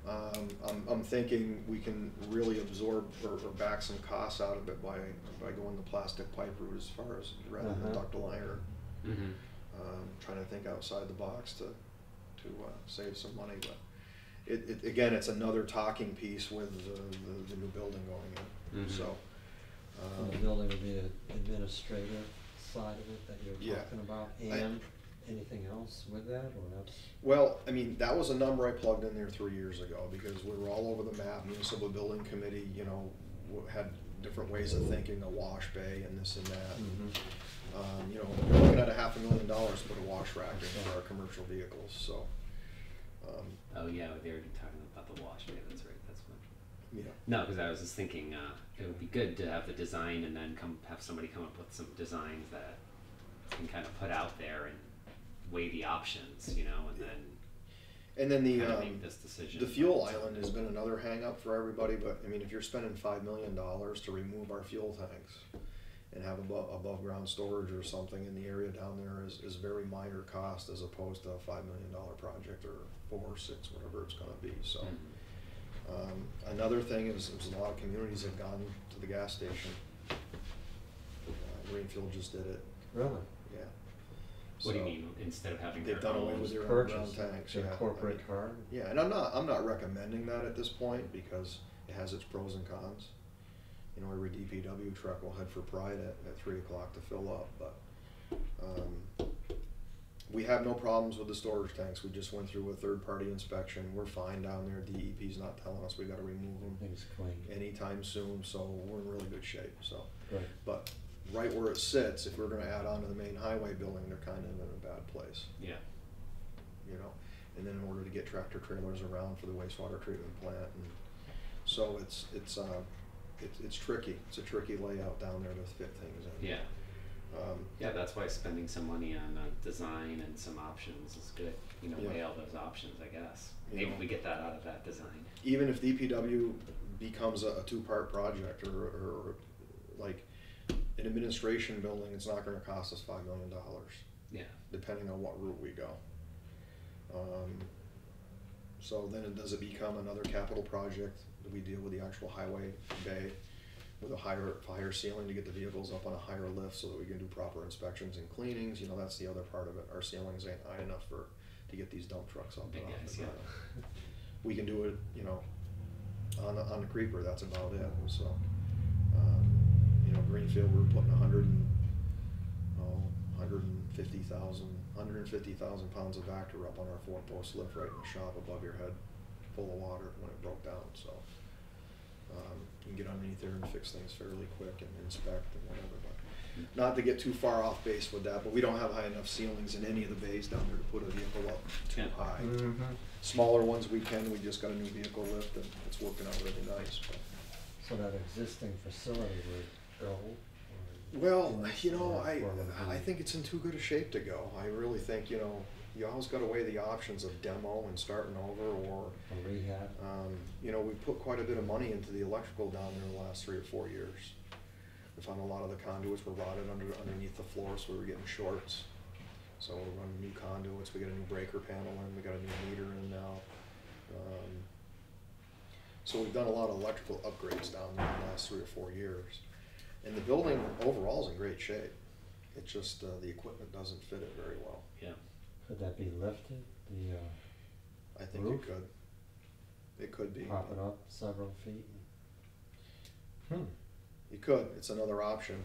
Um, I'm, I'm thinking we can really absorb or, or back some costs out of it by, by going the plastic pipe route as far as, rather than Uh-huh. ductile iron. Mhm. Um, trying to think outside the box to, to, uh, save some money, but it, it, again, it's another talking piece with the, the, the new building going in, Mhm. so. So um, the building would be the administrative side of it that you're Yeah. talking about, I- and anything else with that, or that's? Well, I mean, that was a number I plugged in there three years ago, because we were all over the map, municipal building committee, you know, had different ways of thinking, a wash bay and this and that. Mm-hmm. Um, you know, we're looking at a half a million dollars to put a wash rack in for our commercial vehicles, so, um, Oh, yeah, they were talking about the wash bay, that's right, that's what. yeah. No, because I was just thinking, uh, it would be good to have the design and then come, have somebody come up with some designs that can kind of put out there and weigh the options, you know, and then And then the, kind of um, make this decision. The fuel island has been another hangup for everybody, but I mean, if you're spending five million dollars to remove our fuel tanks and have above, above ground storage or something in the area down there is, is very minor cost as opposed to a five million dollar project or four or six, whatever it's gonna be, so. Mhm. Um, another thing is, is a lot of communities have gone to the gas station. Uh, Greenfield just did it, Really? yeah. What do you So, mean, instead of having They've their done away own- with their underground Purchase, tanks, yeah. I corporate mean- card? Yeah, and I'm not, I'm not recommending that at this point because it has its pros and cons. You know, every DPW truck will head for Pride at, at three o'clock to fill up, but, um, we have no problems with the storage tanks. We just went through a third-party inspection. We're fine down there. DEP's not telling us we gotta remove them Everything's clean. anytime soon, so we're in really good shape, so. Good. But right where it sits, if we're gonna add on to the main highway building, they're kind of in a bad place. Yeah, you know, and then in order to get tractor trailers around for the wastewater treatment plant, and so it's, it's, uh, it's, it's tricky, it's a tricky layout down there to fit things in. yeah, Um, yeah, that's why spending some money on, uh, design and some options is good, you know, weigh all those options, I guess. You Maybe we get that out of that design. even if DPW becomes a, a two-part project, or, or, or like an administration building, it's not gonna cost us five million dollars, Yeah, depending on what route we go. Um, so then it, does it become another capital project? Do we deal with the actual highway bay with a higher, higher ceiling to get the vehicles up on a higher lift so that we can do proper inspections and cleanings? You know, that's the other part of it. Our ceilings ain't high enough for, to get these dump trucks up and off guys, the yeah. We can do it, you know, on the, on the creeper, that's about it, so. um, know, Greenfield, we're putting a hundred and, oh, hundred and fifty thousand, hundred and fifty thousand pounds of Vactor up on our four post lift right in the shop above your head, full of water when it broke down, so. Um, you can get underneath there and fix things fairly quick and inspect and whatever, but, not to get too far off base with that, but we don't have high enough ceilings in any of the bays down there to put a vehicle up too Yeah. high. Mhm. Smaller ones we can, we just got a new vehicle lift and it's working out really nice, but. So that existing facility would go? Well, you know, I, or would it I think it's in too good a shape to go. I really think, you know, you always gotta weigh the options of demo and starting over or, A rehab? um, you know, we put quite a bit of money into the electrical down there the last three or four years. We found a lot of the conduits were rotted under, underneath the floor, so we were getting shorts. So we're running new conduits, we got a new breaker panel in, we got a new meter in now. Um, So we've done a lot of electrical upgrades down there in the last three or four years. And the building overall is in great shape. It just, uh, the equipment doesn't fit it very well. Yeah. Could that be lifted, the, uh, I think it Roof? could. It could be. prop it up several feet? Hmm, You could, it's another option.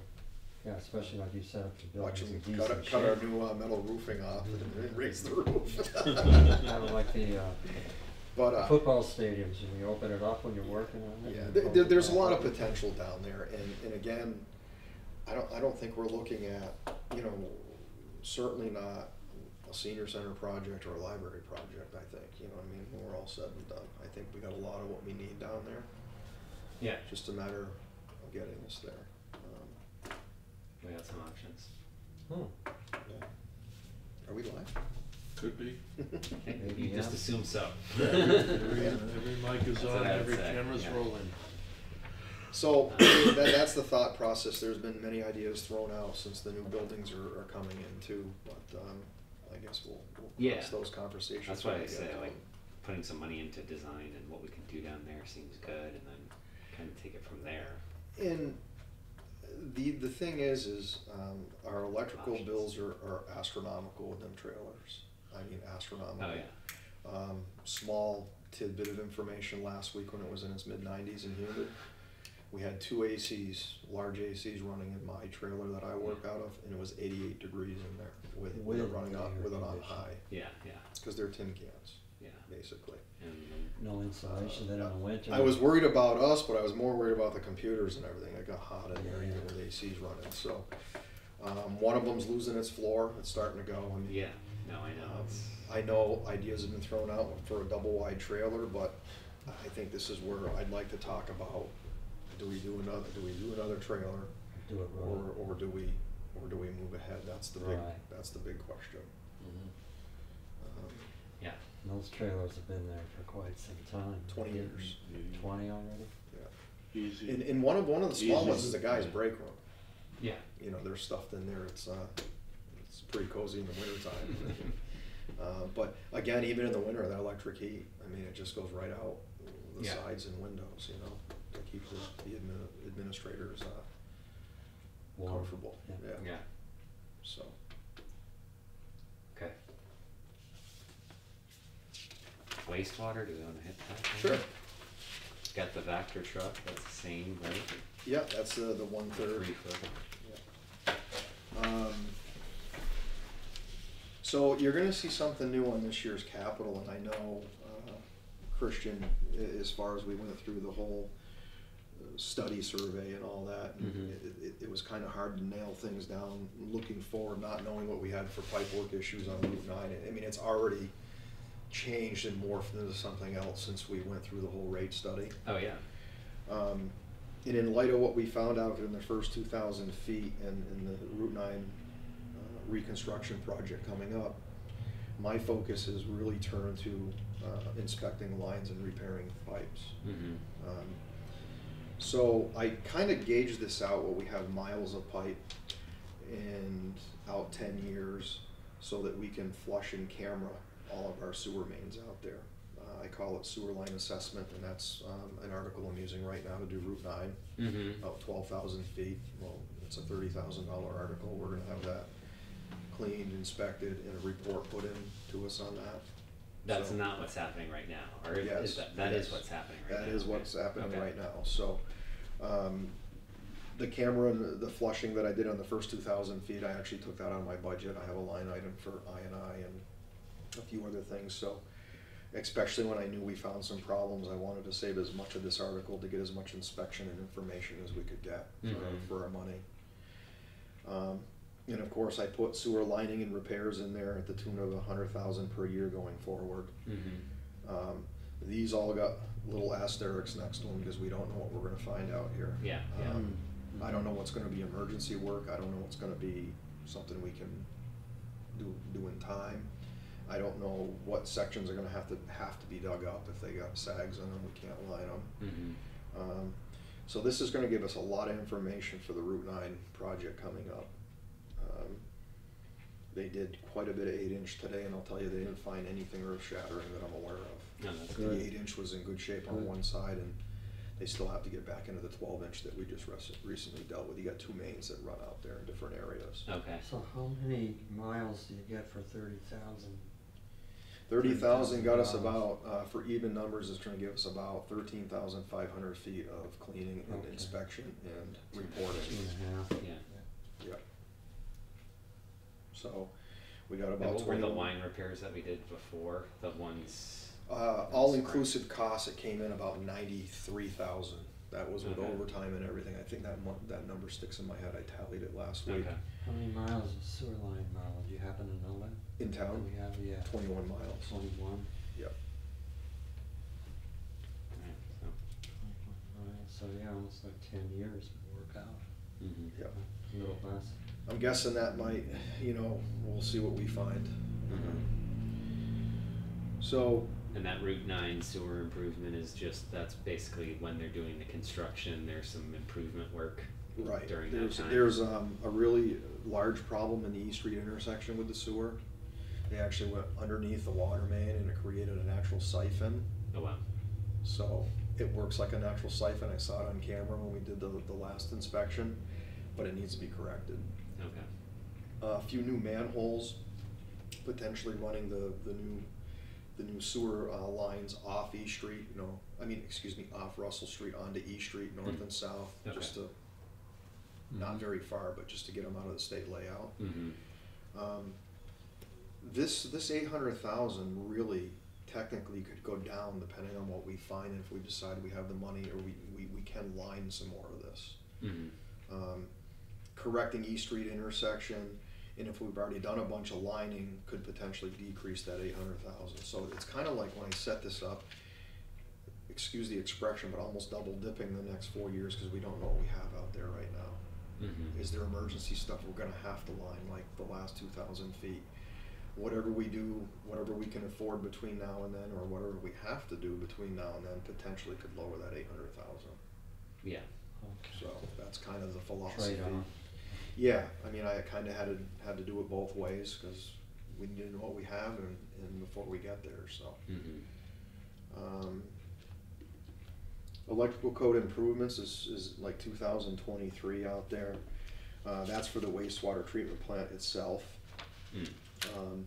yeah, especially like you set up the Watch building in them cut, decent cut our shape. new uh, metal roofing off and [LAUGHS] raise the roof. [LAUGHS] Kind of like the, uh, But, uh, football stadiums, and you open it up when you're working on it? yeah, and there, there- there's a lot of up. potential down there and, and again, I don't, I don't think we're looking at, you know, certainly not a senior center project or a library project, I think, you know, what I mean, when we're all said and done. I think we got a lot of what we need down there, Yeah. just a matter of getting us there. Um, We got some options. Hmm, yeah. Are we live? Could be. Maybe, You just assume so. Every, every mic is That's what on, I would every say, camera's yeah. rolling. So that, that's the thought process. There's been many ideas thrown out since the new buildings are, are coming in too, but, um, I guess we'll, we'll Yeah. cross those conversations. That's why when I we get say to like them. putting some money into design and what we can do down there seems good, and then kind of take it from there. And the, the thing is, is, um, our electrical Options. bills are, are astronomical with them trailers. I mean astronomical. Oh yeah. Um, small tidbit of information last week when it was in its mid nineties and humid. We had two ACs, large ACs running in my trailer that I work out of, and it was eighty-eight degrees in there with, with it running the on, with it on high. Yeah, yeah, It's cause they're tin cans, yeah. basically. And No insulation, then in the winter. I was worried about us, but I was more worried about the computers and everything. It got hot in there even with ACs running, so. Um, one of them's losing its floor, it's starting to go, and. yeah, no, I know. Um, It's, I know ideas have been thrown out for a double wide trailer, but I think this is where I'd like to talk about, do we do another, do we do another trailer? Do it Or, right. or do we, or do we move ahead? That's the big, Right. that's the big question. Mhm. Um, yeah. Those trailers have been there for quite some time. 20 years. Twenty already? yeah. Easy. And, and one of, one of the small Easy. ones is a guy's break room. Yeah. you know, there's stuff in there, it's, uh, it's pretty cozy in the wintertime. [LAUGHS] Uh, but again, even in the winter, that electric heat, I mean, it just goes right out the Yeah. sides and windows, you know, to keep the, the admin, administrators, uh, Warm. comfortable, Yeah. yeah, Yeah. so. Okay. Wastewater, do we wanna hit that? one? Sure. Got the Vactor truck, that's the same, right? Yeah, that's the, the one third. Three foot. Um, so you're gonna see something new on this year's capital, and I know, uh, Christian, as far as we went through the whole uh, study survey and all that, and Mhm. it, it, it was kinda hard to nail things down, looking forward, not knowing what we had for pipe work issues on Route nine. I mean, it's already changed and morphed into something else since we went through the whole rate study. Oh, yeah. Um, and in light of what we found out in the first two thousand feet and, and the Route nine uh, reconstruction project coming up, my focus has really turned to uh, inspecting lines and repairing pipes. Mm-hmm. Um, So I kind of gauge this out, what we have miles of pipe and out ten years, so that we can flush in camera all of our sewer mains out there. Uh, I call it sewer line assessment, and that's, um, an article I'm using right now to do Route nine, Mm-hmm. about twelve thousand feet. Well, it's a thirty thousand dollar article, we're gonna have that cleaned, inspected, and a report put in to us on that. That's So- not what's happening right now, or is Yes, that, that is yes. what's happening right now? That is okay. what's happening Okay. right now, so, um, the camera and the- the flushing that I did on the first two thousand feet, I actually took that on my budget, I have a line item for I and I and a few other things, so. Especially when I knew we found some problems, I wanted to save as much of this article to get as much inspection and information as we could get for, our- Mhm. for our money. Um, and of course, I put sewer lining and repairs in there at the tune of a hundred thousand per year going forward. Mm-hmm. Um, these all got little asterisks next to them because we don't know what we're gonna find out here. Yeah, yeah. Um, I don't know what's gonna be emergency work, I don't know what's gonna be something we can do, do in time. I don't know what sections are gonna have to, have to be dug up, if they got sags in them, we can't line them. Mm-hmm. Um, so this is gonna give us a lot of information for the Route nine project coming up. Um, They did quite a bit of eight inch today, and I'll tell you, they didn't find anything earth shattering that I'm aware of. No, that's Good. The eight inch was in good shape on Good. one side, and they still have to get back into the twelve inch that we just rec- recently dealt with. You got two mains that run out there in different areas. Okay. So how many miles do you get for thirty thousand? Thirty thousand got us about, uh, for even numbers, it's gonna give us about thirteen thousand five hundred feet of cleaning and Okay. inspection and reporting. and a half. Yeah. Yep. So, we got And about what were the line repairs that we did before? The ones. Uh, all inclusive costs, it came in about ninety-three thousand. That was with Okay. overtime and everything. I think that mon- that number sticks in my head. I tallied it last week. Okay. How many miles of sewer line mileage? Do you happen to know that? In town, We have, yeah. twenty-one miles. Twenty-one? Yep. Alright, so. Twenty-one miles, so yeah, almost like ten years to work out. Mm-hmm. Yep. A little less. I'm guessing that might, you know, we'll see what we find. Mm-hmm. So, And that Route nine sewer improvement is just, that's basically when they're doing the construction, there's some improvement work right, during that there's, time. there's, um, a really large problem in the East Street intersection with the sewer. They actually went underneath the water main and it created a natural siphon. Oh, wow. So it works like a natural siphon. I saw it on camera when we did the, the last inspection, but it needs to be corrected. Okay. A few new manholes, potentially running the, the new, the new sewer, uh, lines off East Street, you know, I mean, excuse me, off Russell Street onto East Street, north Mm. and south, just to, not very far, but just to get them out of the state layout. Mm-hmm. Um, this, this eight hundred thousand really technically could go down depending on what we find, and if we decide we have the money or we, we, we can line some more of this. Mm-hmm. Um, correcting East Street intersection, and if we've already done a bunch of lining, could potentially decrease that eight hundred thousand. So it's kinda like when I set this up, excuse the expression, but almost double dipping the next four years, cause we don't know what we have out there right now. Mm-hmm. Is there emergency stuff we're gonna have to line, like the last two thousand feet? Whatever we do, whatever we can afford between now and then, or whatever we have to do between now and then, potentially could lower that eight hundred thousand. Yeah. Okay. So that's kind of the philosophy. Trade-off. Yeah, I mean, I kinda had to, had to do it both ways, cause we need to know what we have and, and before we get there, so. Mm-hmm. Um, Electrical code improvements is, is like two thousand twenty-three out there. Uh, that's for the wastewater treatment plant itself. Mm. Um,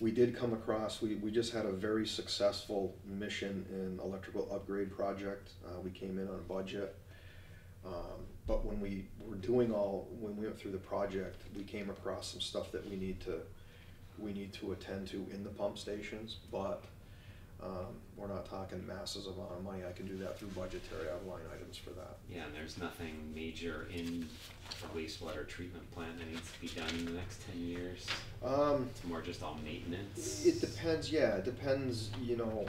we did come across, we, we just had a very successful mission in electrical upgrade project. Uh, we came in on a budget. Um, but when we were doing all, when we went through the project, we came across some stuff that we need to, we need to attend to in the pump stations, but, um, we're not talking masses amount of money. I can do that through budgetary, I have line items for that. Yeah, and there's nothing major in the wastewater treatment plant that needs to be done in the next ten years. Um, It's more just all maintenance. It depends, yeah, it depends, you know,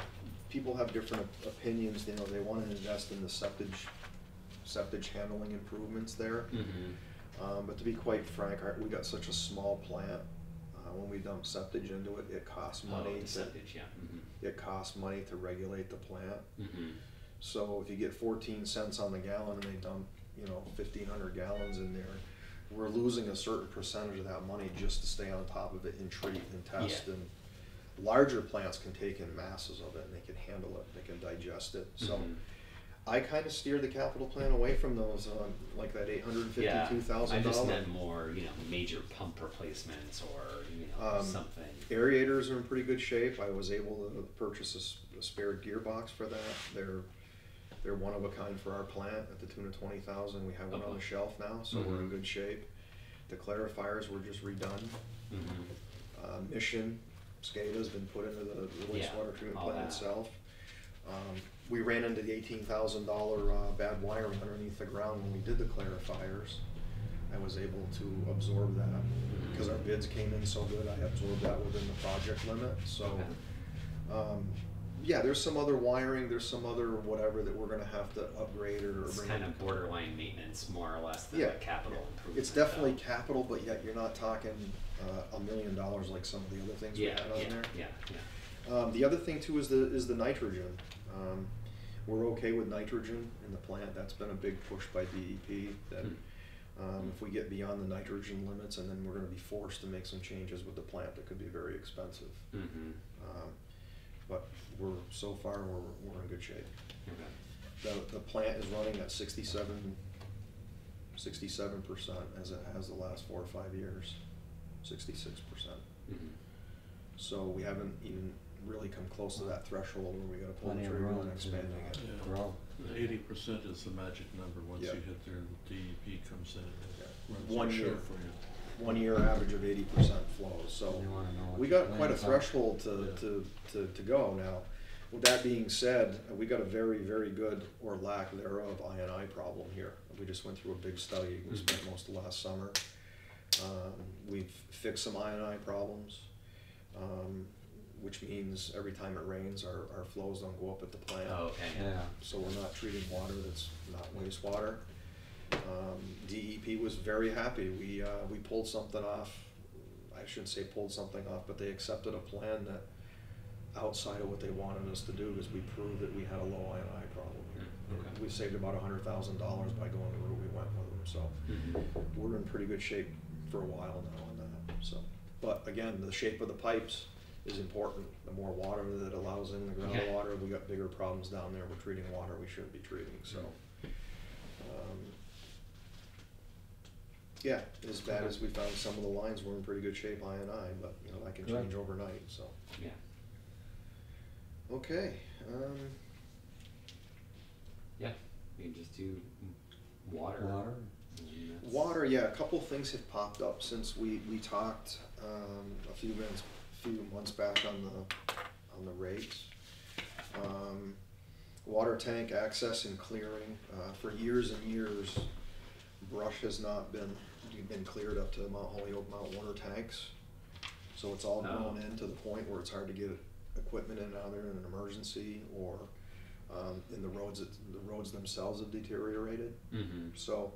people have different op- opinions, you know, they wanna invest in the septic, septic handling improvements there. Mm-hmm. Um, but to be quite frank, our, we got such a small plant, uh, when we dump septic into it, it costs Oh, money. the to- septic, yeah. Mm-hmm. It costs money to regulate the plant, Mm-hmm. so if you get fourteen cents on the gallon and they dump, you know, fifteen hundred gallons in there, we're losing a certain percentage of that money just to stay on top of it and treat and test Yeah. and, larger plants can take in masses of it and they can handle it, they can digest it, so. Mhm. I kinda steer the capital plan away from those, um, like that eight hundred fifty-two thousand. I just meant more, you know, major pump replacements or, you know, Um, something. Aerators are in pretty good shape. I was able to purchase a s- a, spare gearbox for that. They're they're one of a kind for our plant at the tune of twenty thousand. We have one on Okay. the shelf now, so we're in Mhm. good shape. The clarifiers were just redone. Mhm. Uh, Mission SCADA's been put into the the Yeah, wastewater treatment all plant that. itself. Um, we ran into the eighteen thousand dollar uh, bad wiring underneath the ground when we did the clarifiers. I was able to absorb that because our bids came in so good. I absorbed that within the project limit. So, um, yeah, there's some other wiring. There's some other whatever that we're gonna have to upgrade or It's bring. kind in. of borderline maintenance, more or less, than Yeah, a capital improvement. It's definitely though. capital, but yet you're not talking uh, a million dollars like some of the other things we Yeah, had on yeah, there. yeah, yeah. Um, the other thing too is the, is the nitrogen. Um, we're okay with nitrogen in the plant, that's been a big push by DEP, that, Hmm. um, if we get beyond the nitrogen limits, and then we're gonna be forced to make some changes with the plant that could be very expensive. Mm-hmm. Um, but we're, so far, we're, we're in good shape. Okay. The, the plant is running at sixty-seven, sixty-seven percent as it has the last four or five years, sixty-six percent. Mm-hmm. So we haven't even really come close to that threshold where we gotta pull the Plenty of trigger room on to, expanding it. grow. Eighty percent is the magic number, once you Yeah. hit there, the DEP comes in Yeah. and runs One the show year. for you. One year average of eighty percent flows, so You wanna know what we your got quite a plans are. threshold to, Yeah. to, to, to go now. With that being said, we got a very, very good, or lack thereof, I and I problem here. We just went through a big study, we spent most of last summer. Um, we've fixed some I and I problems, um, which means every time it rains, our, our flows don't go up at the plant. Oh, okay. Yeah, so we're not treating water that's not wastewater. Um, DEP was very happy, we, uh, we pulled something off, I shouldn't say pulled something off, but they accepted a plan that outside of what they wanted us to do, because we proved that we had a low I problem here. Mm, okay. We saved about a hundred thousand dollars by going the route we went with them, so Mhm. we're in pretty good shape for a while now on that, so. But again, the shape of the pipes is important. The more water that allows in the Okay. groundwater, we got bigger problems down there. We're treating water we shouldn't be treating, so. um, Yeah, as bad as we found some of the lines, we're in pretty good shape, I and I, but, you know, that can Good. change overnight, so. Yeah. Okay, um, Yeah. We can just do water. water, and that's- Water, yeah, a couple things have popped up since we, we talked, um, a few minutes, few months back on the, on the rates. Um, water tank access and clearing, uh, for years and years, brush has not been, been cleared up to Mount Holyoke, Mount Warner tanks. So it's all Oh. grown in to the point where it's hard to get equipment in and out there in an emergency, or, um, in the roads, the roads themselves have deteriorated. Mhm. So,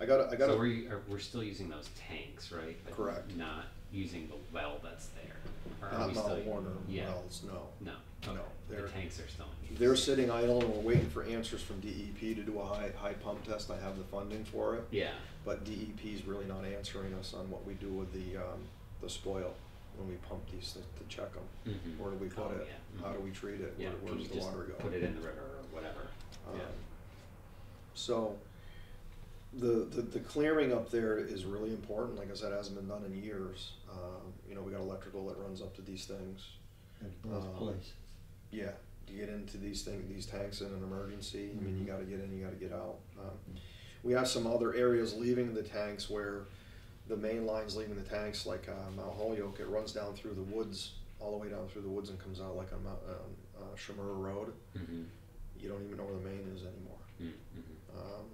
I gotta, I gotta. So we are, we're still using those tanks, right? But Correct. Not using the well that's there. Or are Not we Mount still- Warner Yeah. wells, no. No. No, Okay. they're- The tanks are still in use. They're sitting idle and we're waiting for answers from DEP to do a high, high pump test. I have the funding for it. Yeah. But DEP's really not answering us on what we do with the, um, the spoil when we pump these to, to check them. Mhm. Where do we put Oh, it? yeah. How do we treat it? Yeah. Where, where can does the just water go? Put it in the river or whatever. Um, Yeah. So, the, the, the clearing up there is really important, like I said, hasn't been done in years. Um, you know, we got electrical that runs up to these things. at both Um, places. Yeah, to get into these things, these tanks in an emergency, I mean, you Mhm. gotta get in, you gotta get out. Um, We have some other areas leaving the tanks where the main line's leaving the tanks, like, uh, Mount Holyoke, it runs down through the woods, all the way down through the woods and comes out like on Mount, um, uh, Road. Mhm. You don't even know where the main is anymore. Mm, mhm. Um,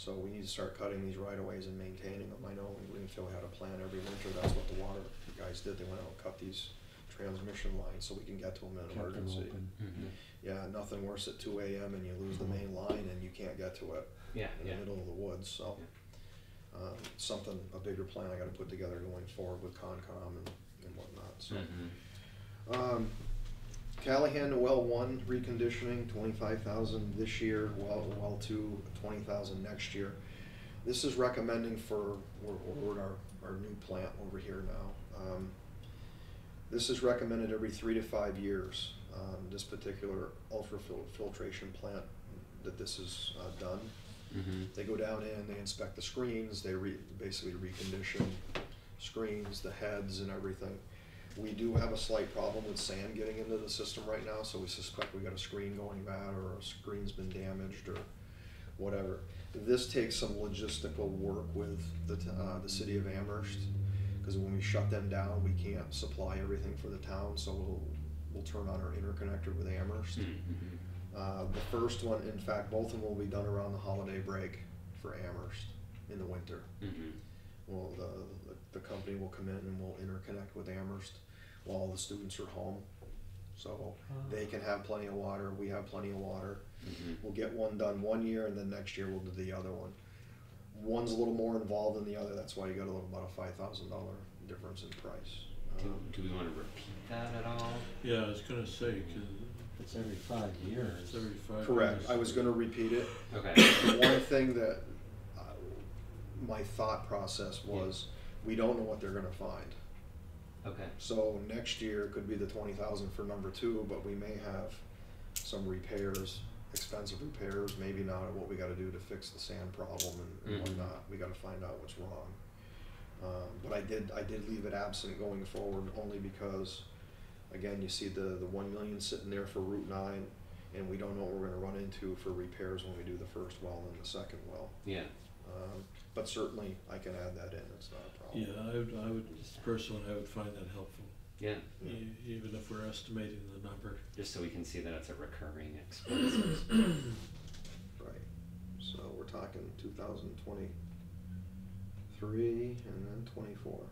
so we need to start cutting these right of ways and maintaining them. I know in Greenfield we had a plan every winter, that's what the water guys did, they went out and cut these transmission lines so we can get to them in an Kept them emergency. open. Mhm. Yeah, nothing worse at two AM and you lose the main line and you can't get to it Yeah. in the middle of the woods, so. Um, something, a bigger plan I gotta put together going forward with Concom and, and whatnot, so. Mhm. Um, Callahan to well one reconditioning, twenty-five thousand this year, well, well two, 20,000 next year. This is recommending for, we're, we're our, our new plant over here now. Um, This is recommended every three to five years, um, this particular ultra filtration plant that this is, uh, done. Mm-hmm. They go down in, they inspect the screens, they re, basically recondition screens, the heads and everything. We do have a slight problem with sand getting into the system right now, so we suspect we got a screen going bad or a screen's been damaged or whatever. This takes some logistical work with the, uh, the city of Amherst, cause when we shut them down, we can't supply everything for the town, so we'll, we'll turn on our interconnector with Amherst. Mm-hmm. Uh, the first one, in fact, both of them will be done around the holiday break for Amherst in the winter. Mm-hmm. Well, the, the, the company will come in and we'll interconnect with Amherst while the students are home. So they can have plenty of water, we have plenty of water. Mm-hmm. We'll get one done one year and then next year we'll do the other one. One's a little more involved than the other, that's why you got a little, about a five thousand dollar difference in price. Do, Um, do we want to repeat that at all? Yeah, I was gonna say, 'cause It's every five years. it's every five years. Correct, I was gonna repeat it. Okay. The one thing that uh, my thought process was, we don't know what they're gonna find. Okay. So next year could be the twenty thousand for number two, but we may have some repairs, expensive repairs, maybe not what we gotta do to fix the sand problem and- and Mhm. whatnot. We gotta find out what's wrong. Um, but I did, I did leave it absent going forward only because, again, you see the, the one million sitting there for Route nine, and we don't know what we're gonna run into for repairs when we do the first well and the second well. Yeah. Um, but certainly I can add that in, it's not a. Yeah, I would, I would, personally, I would find that helpful, Yeah. Yeah. e- even if we're estimating the number. Just so we can see that it's a recurring expense. [CLEARS THROAT] Right, so we're talking two thousand twenty-three and then twenty-four.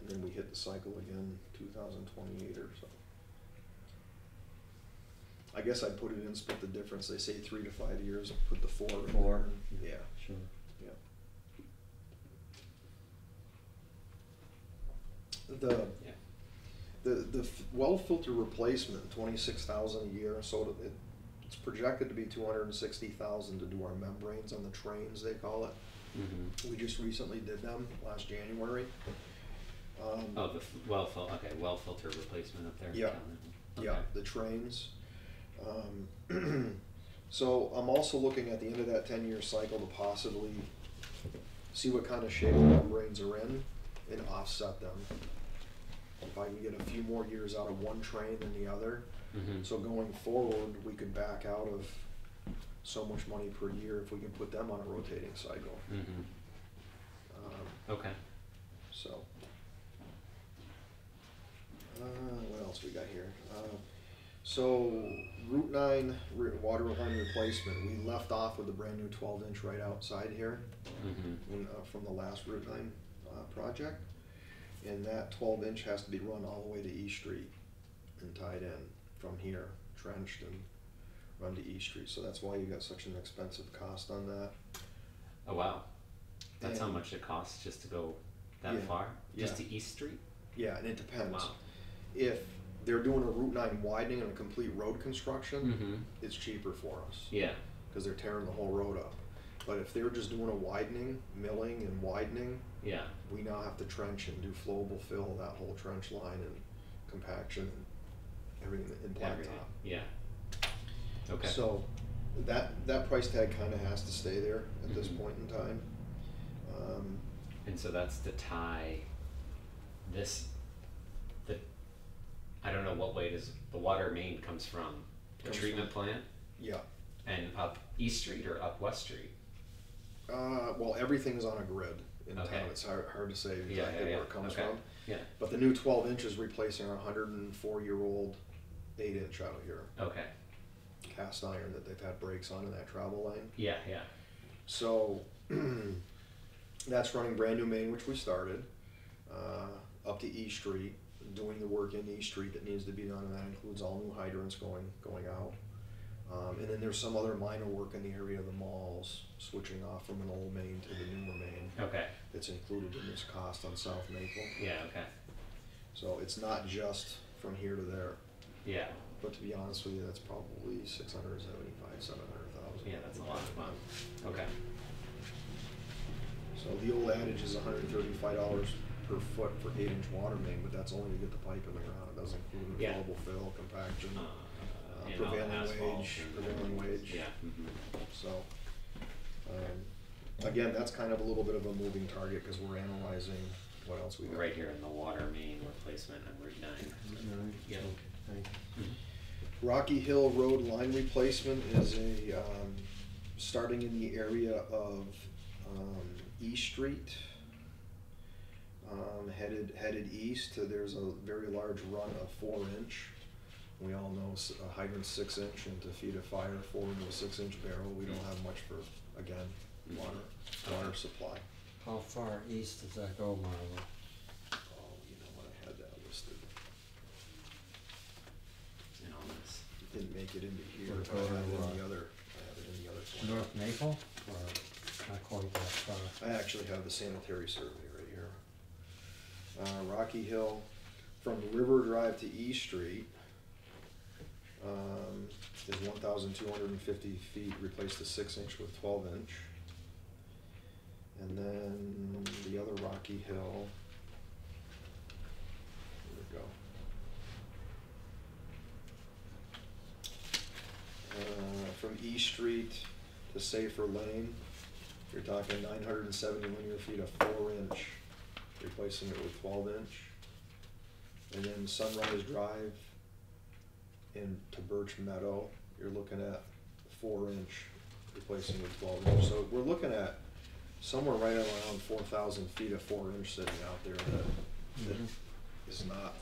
And then we hit the cycle again, two thousand twenty-eight or so. I guess I'd put it in, split the difference, they say three to five years, put the four in Four. there. Yeah, Sure. yeah. The, yeah. the, the f- well filter replacement, twenty-six thousand a year, so it, it's projected to be two hundred and sixty thousand to do our membranes on the trains, they call it. Mm-hmm. We just recently did them last January. Um, Oh, the f- well fil- okay, well filter replacement up there. Yeah. down there. Yeah, the trains. Um, [CLEARS THROAT] so I'm also looking at the end of that ten-year cycle to possibly see what kind of shape the membranes are in and offset them. If I can get a few more years out of one train than the other, Mhm. so going forward, we could back out of so much money per year if we can put them on a rotating cycle. Mhm. Um, Okay. so. Uh, what else we got here? Uh, so Route nine water line replacement, we left off with a brand new twelve inch right outside here, Mhm. when, uh, from the last Route nine, uh, project. And that twelve inch has to be run all the way to E Street and tied in from here, trenched and run to E Street, so that's why you got such an expensive cost on that. Oh wow. That's how much it costs just to go that Yeah, far? Just yeah. to East Street? Yeah, and it depends. Wow. If they're doing a Route nine widening and a complete road construction, Mhm. it's cheaper for us, Yeah. cause they're tearing the whole road up. But if they're just doing a widening, milling and widening, Yeah. we now have to trench and do flowable fill, that whole trench line and compaction and everything in Everything. blacktop. Yeah. Okay. So, that, that price tag kinda has to stay there at this Mhm. point in time. Um, And so that's to tie this, I don't know what way does, the water main comes from the Comes treatment plant yeah, and up East Street or up West Street? uh, well, everything's on a grid in town, it's hard, hard to say Yeah, exactly yeah, where it comes Okay. from. Yeah. But the new twelve inch is replacing our hundred and four year old eight inch out here, Okay. cast iron that they've had brakes on in that travel lane. Yeah, yeah. So, [CLEARS THROAT] that's running brand new main, which we started, uh, up to East Street, doing the work in East Street that needs to be done, and that includes all new hydrants going, going out. Um, and then there's some other minor work in the area of the malls, switching off from an old main to the newer main, Okay. that's included in this cost on South Maple. Yeah, okay. So it's not just from here to there. Yeah. But to be honest with you, that's probably six hundred seventy-five, seven hundred thousand. Yeah, that's a lot. of money. Okay. So the old adage is hundred and thirty-five dollars per foot for eight inch water main, but that's only to get the pipe in the ground, it doesn't include Yeah. inflatable fill, compaction, Uh, uh, and all prevailing asphalt wage, and- prevailing wage. Yeah. mhm. So, um, again, that's kind of a little bit of a moving target, cause we're analyzing what else we got. Right here in the water main replacement on Route nine. Nine? Yep. Okay. Rocky Hill Road line replacement is a, um, starting in the area of, um, E Street. Um, headed, headed east, uh, there's a very large run of four inch. We all know s- a hydrant's six inch and to feed a fire, four into a six inch barrel, we don't have much for, again, water, water supply. How far east does that go, Marla? Oh, you know what, I had that listed, And all this. didn't make it into here, Or but I go have it in the other, I have it in the other plan. North Maple, or not quite that far? I actually have the sanitary survey right here. Uh, Rocky Hill, from River Drive to E Street, um, is one thousand two hundred and fifty feet, replace the six inch with twelve inch. And then the other Rocky Hill. Here we go. Uh, from E Street to Safer Lane, you're talking nine hundred and seventy linear feet of four inch, replacing it with twelve inch. And then Sunrise Drive into Birch Meadow, you're looking at four inch, replacing with twelve inch. So we're looking at somewhere right around four thousand feet of four inch sitting out there that, that Mhm. is not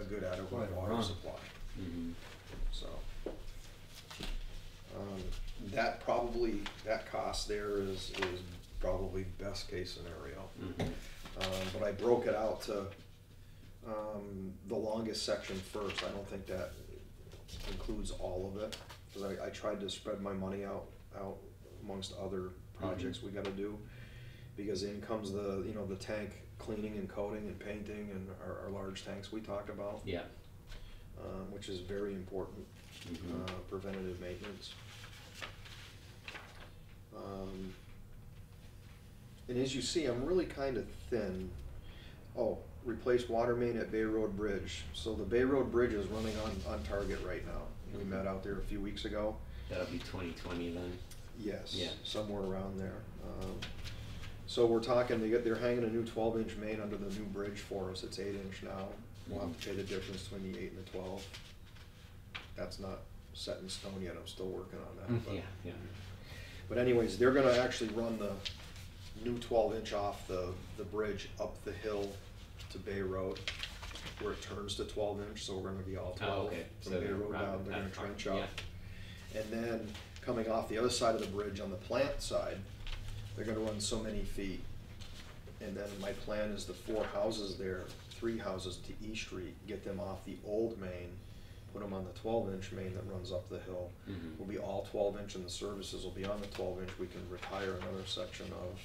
a good adequate Quite water run. supply, Mm-hmm. so. Um, that probably, that cost there is, is probably best case scenario. Mm-hmm. Um, but I broke it out to, um, the longest section first, I don't think that includes all of it. Cause I, I tried to spread my money out, out amongst other projects we gotta do. Because in comes the, you know, the tank cleaning and coating and painting and our, our large tanks we talked about. Yeah. Um, which is very important, Mhm. uh, preventative maintenance. Um, and as you see, I'm really kind of thin. Oh, replace water main at Bay Road Bridge. So the Bay Road Bridge is running on, on target right now. We met out there a few weeks ago. That'll be twenty twenty then. Yes. Yeah. Somewhere around there. Um, so we're talking, they get, they're hanging a new twelve inch main under the new bridge for us. It's eight inch now. We'll have to pay the difference between the eight and the twelve. That's not set in stone yet. I'm still working on that. but- Mm, Yeah, yeah. But anyways, they're gonna actually run the new twelve inch off the, the bridge up the hill to Bay Road, where it turns to twelve inch, so we're gonna be all Oh, twelve. okay. From So Bay they're Road down, they're that far, trench up. And then coming off the other side of the bridge on the plant side, they're gonna run so many feet. And then my plan is the four houses there, three houses to E Street, get them off the old main, put them on the twelve inch main that runs up the hill. Mhm. Will be all twelve inch and the services will be on the twelve inch, we can retire another section of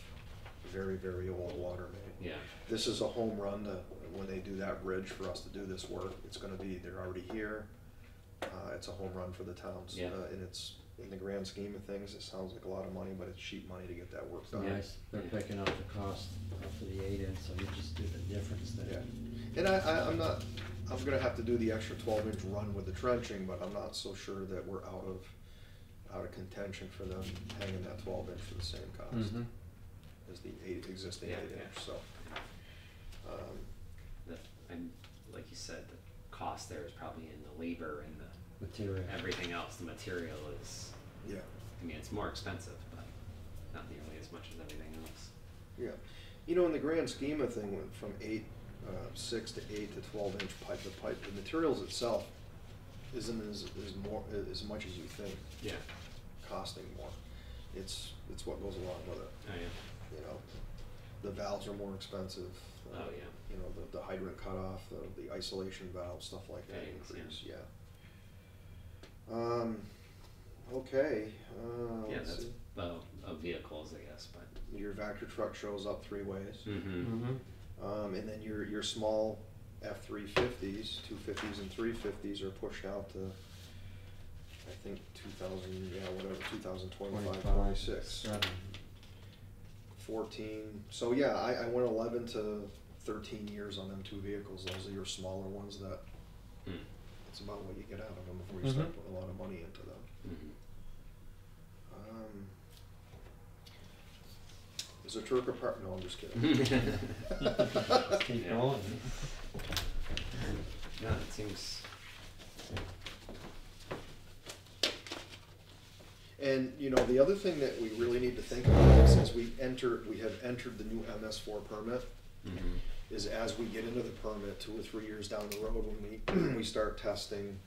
very, very old water main. Yeah. This is a home run to, when they do that bridge for us to do this work, it's gonna be, they're already here. Uh, it's a home run for the towns. Yeah. Uh, And it's, in the grand scheme of things, it sounds like a lot of money, but it's cheap money to get that work done. nice, they're Yeah. picking up the cost of the eight inch, so you just do the difference Yeah, there. and I, I, I'm not, I'm gonna have to do the extra twelve inch run with the trenching, but I'm not so sure that we're out of, out of contention for them hanging that twelve inch for the same cost Mhm. As the eight, existing Yeah, eight yeah. inch, so. Um, The, and like you said, the cost there is probably in the labor and the, Material. everything else, the material is, yeah, I mean, it's more expensive, but not nearly as much as everything else. yeah. You know, in the grand scheme of thing, went from eight, uh, six to eight to twelve inch pipe to pipe, the materials itself isn't as, as more, as much as you think, Yeah. costing more. It's, it's what goes along with it. Oh, yeah. You know, the valves are more expensive. uh, Oh, yeah. You know, the, the hydrant cutoff, the, the isolation valve, stuff like that Fittings, yeah. increase, yeah. Um, okay, uh, Yeah, let's that's, see. well, of vehicles, I guess, but. Your Vactor truck shows up three ways. Mm-hmm. Mm-hmm. Um, and then your, your small F three fifties, two fifties and three fifties are pushed out to, I think, two thousand, yeah, whatever, two thousand twenty-five, twenty-six. Seven. Fourteen, so yeah, I, I went eleven to thirteen years on them two vehicles, those are your smaller ones that, Hmm. it's about what you get out of them before you start Mhm. putting a lot of money into them. Mhm. Um, Is a truck apart, no, I'm just kidding. [LAUGHS] [LAUGHS] Keep Yeah. going. No, it seems. And, you know, the other thing that we really need to think about, since we entered, we have entered the new MS four permit, Mhm. is as we get into the permit, two or three years down the road, when we, [CLEARS THROAT] we start testing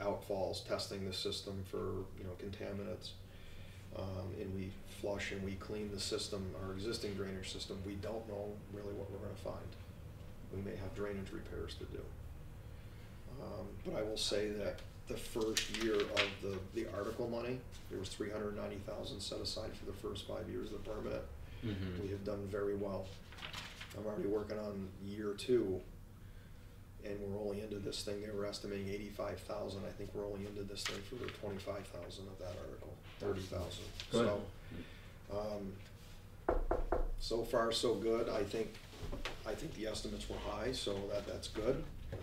outfalls, testing the system for, you know, contaminants, um, and we flush and we clean the system, our existing drainage system, we don't know really what we're gonna find. We may have drainage repairs to do. Um, but I will say that the first year of the, the article money, there was three hundred ninety thousand set aside for the first five years of the permit. Mhm. We have done very well. I'm already working on year two, and we're only into this thing, they were estimating eighty-five thousand, I think we're only into this thing for twenty-five thousand of that article, thirty thousand, Good. so. Um, so far, so good, I think, I think the estimates were high, so that, that's good. Um,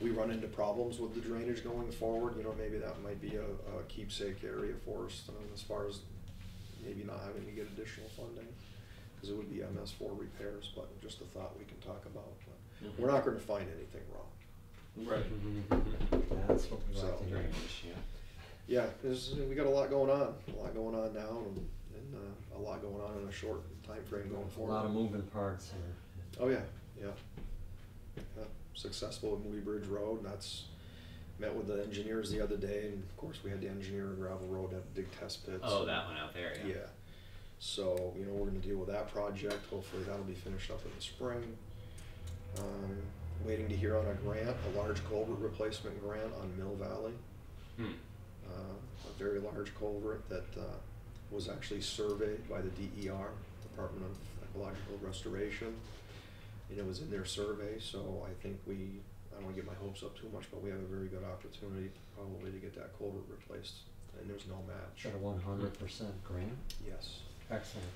We run into problems with the drainage going forward, you know, maybe that might be a, a keepsake area for us, um, as far as maybe not having to get additional funding, cause it would be MS four repairs, but just a thought we can talk about, but we're not gonna find anything wrong. Right. That's what we like So- to hear. Drainage, yeah. Yeah, there's, we got a lot going on, a lot going on now, and, and, uh, a lot going on in a short time frame going forward. A lot of moving parts here. Oh, yeah, yeah. Yeah, Successful at Moody Bridge Road, and that's, met with the engineers the other day, and of course, we had to engineer a gravel road, have big test pits. Oh, that one out there, yeah. Yeah, so, you know, we're gonna deal with that project, hopefully that'll be finished up in the spring. Um, waiting to hear on a grant, a large culvert replacement grant on Mill Valley. Hmm. Uh, a very large culvert that, uh, was actually surveyed by the DER, Department of Ecological Restoration. And it was in their survey, so I think we, I don't wanna get my hopes up too much, but we have a very good opportunity probably to get that culvert replaced, and there's no match. Got a one hundred percent grant? Yes. Excellent.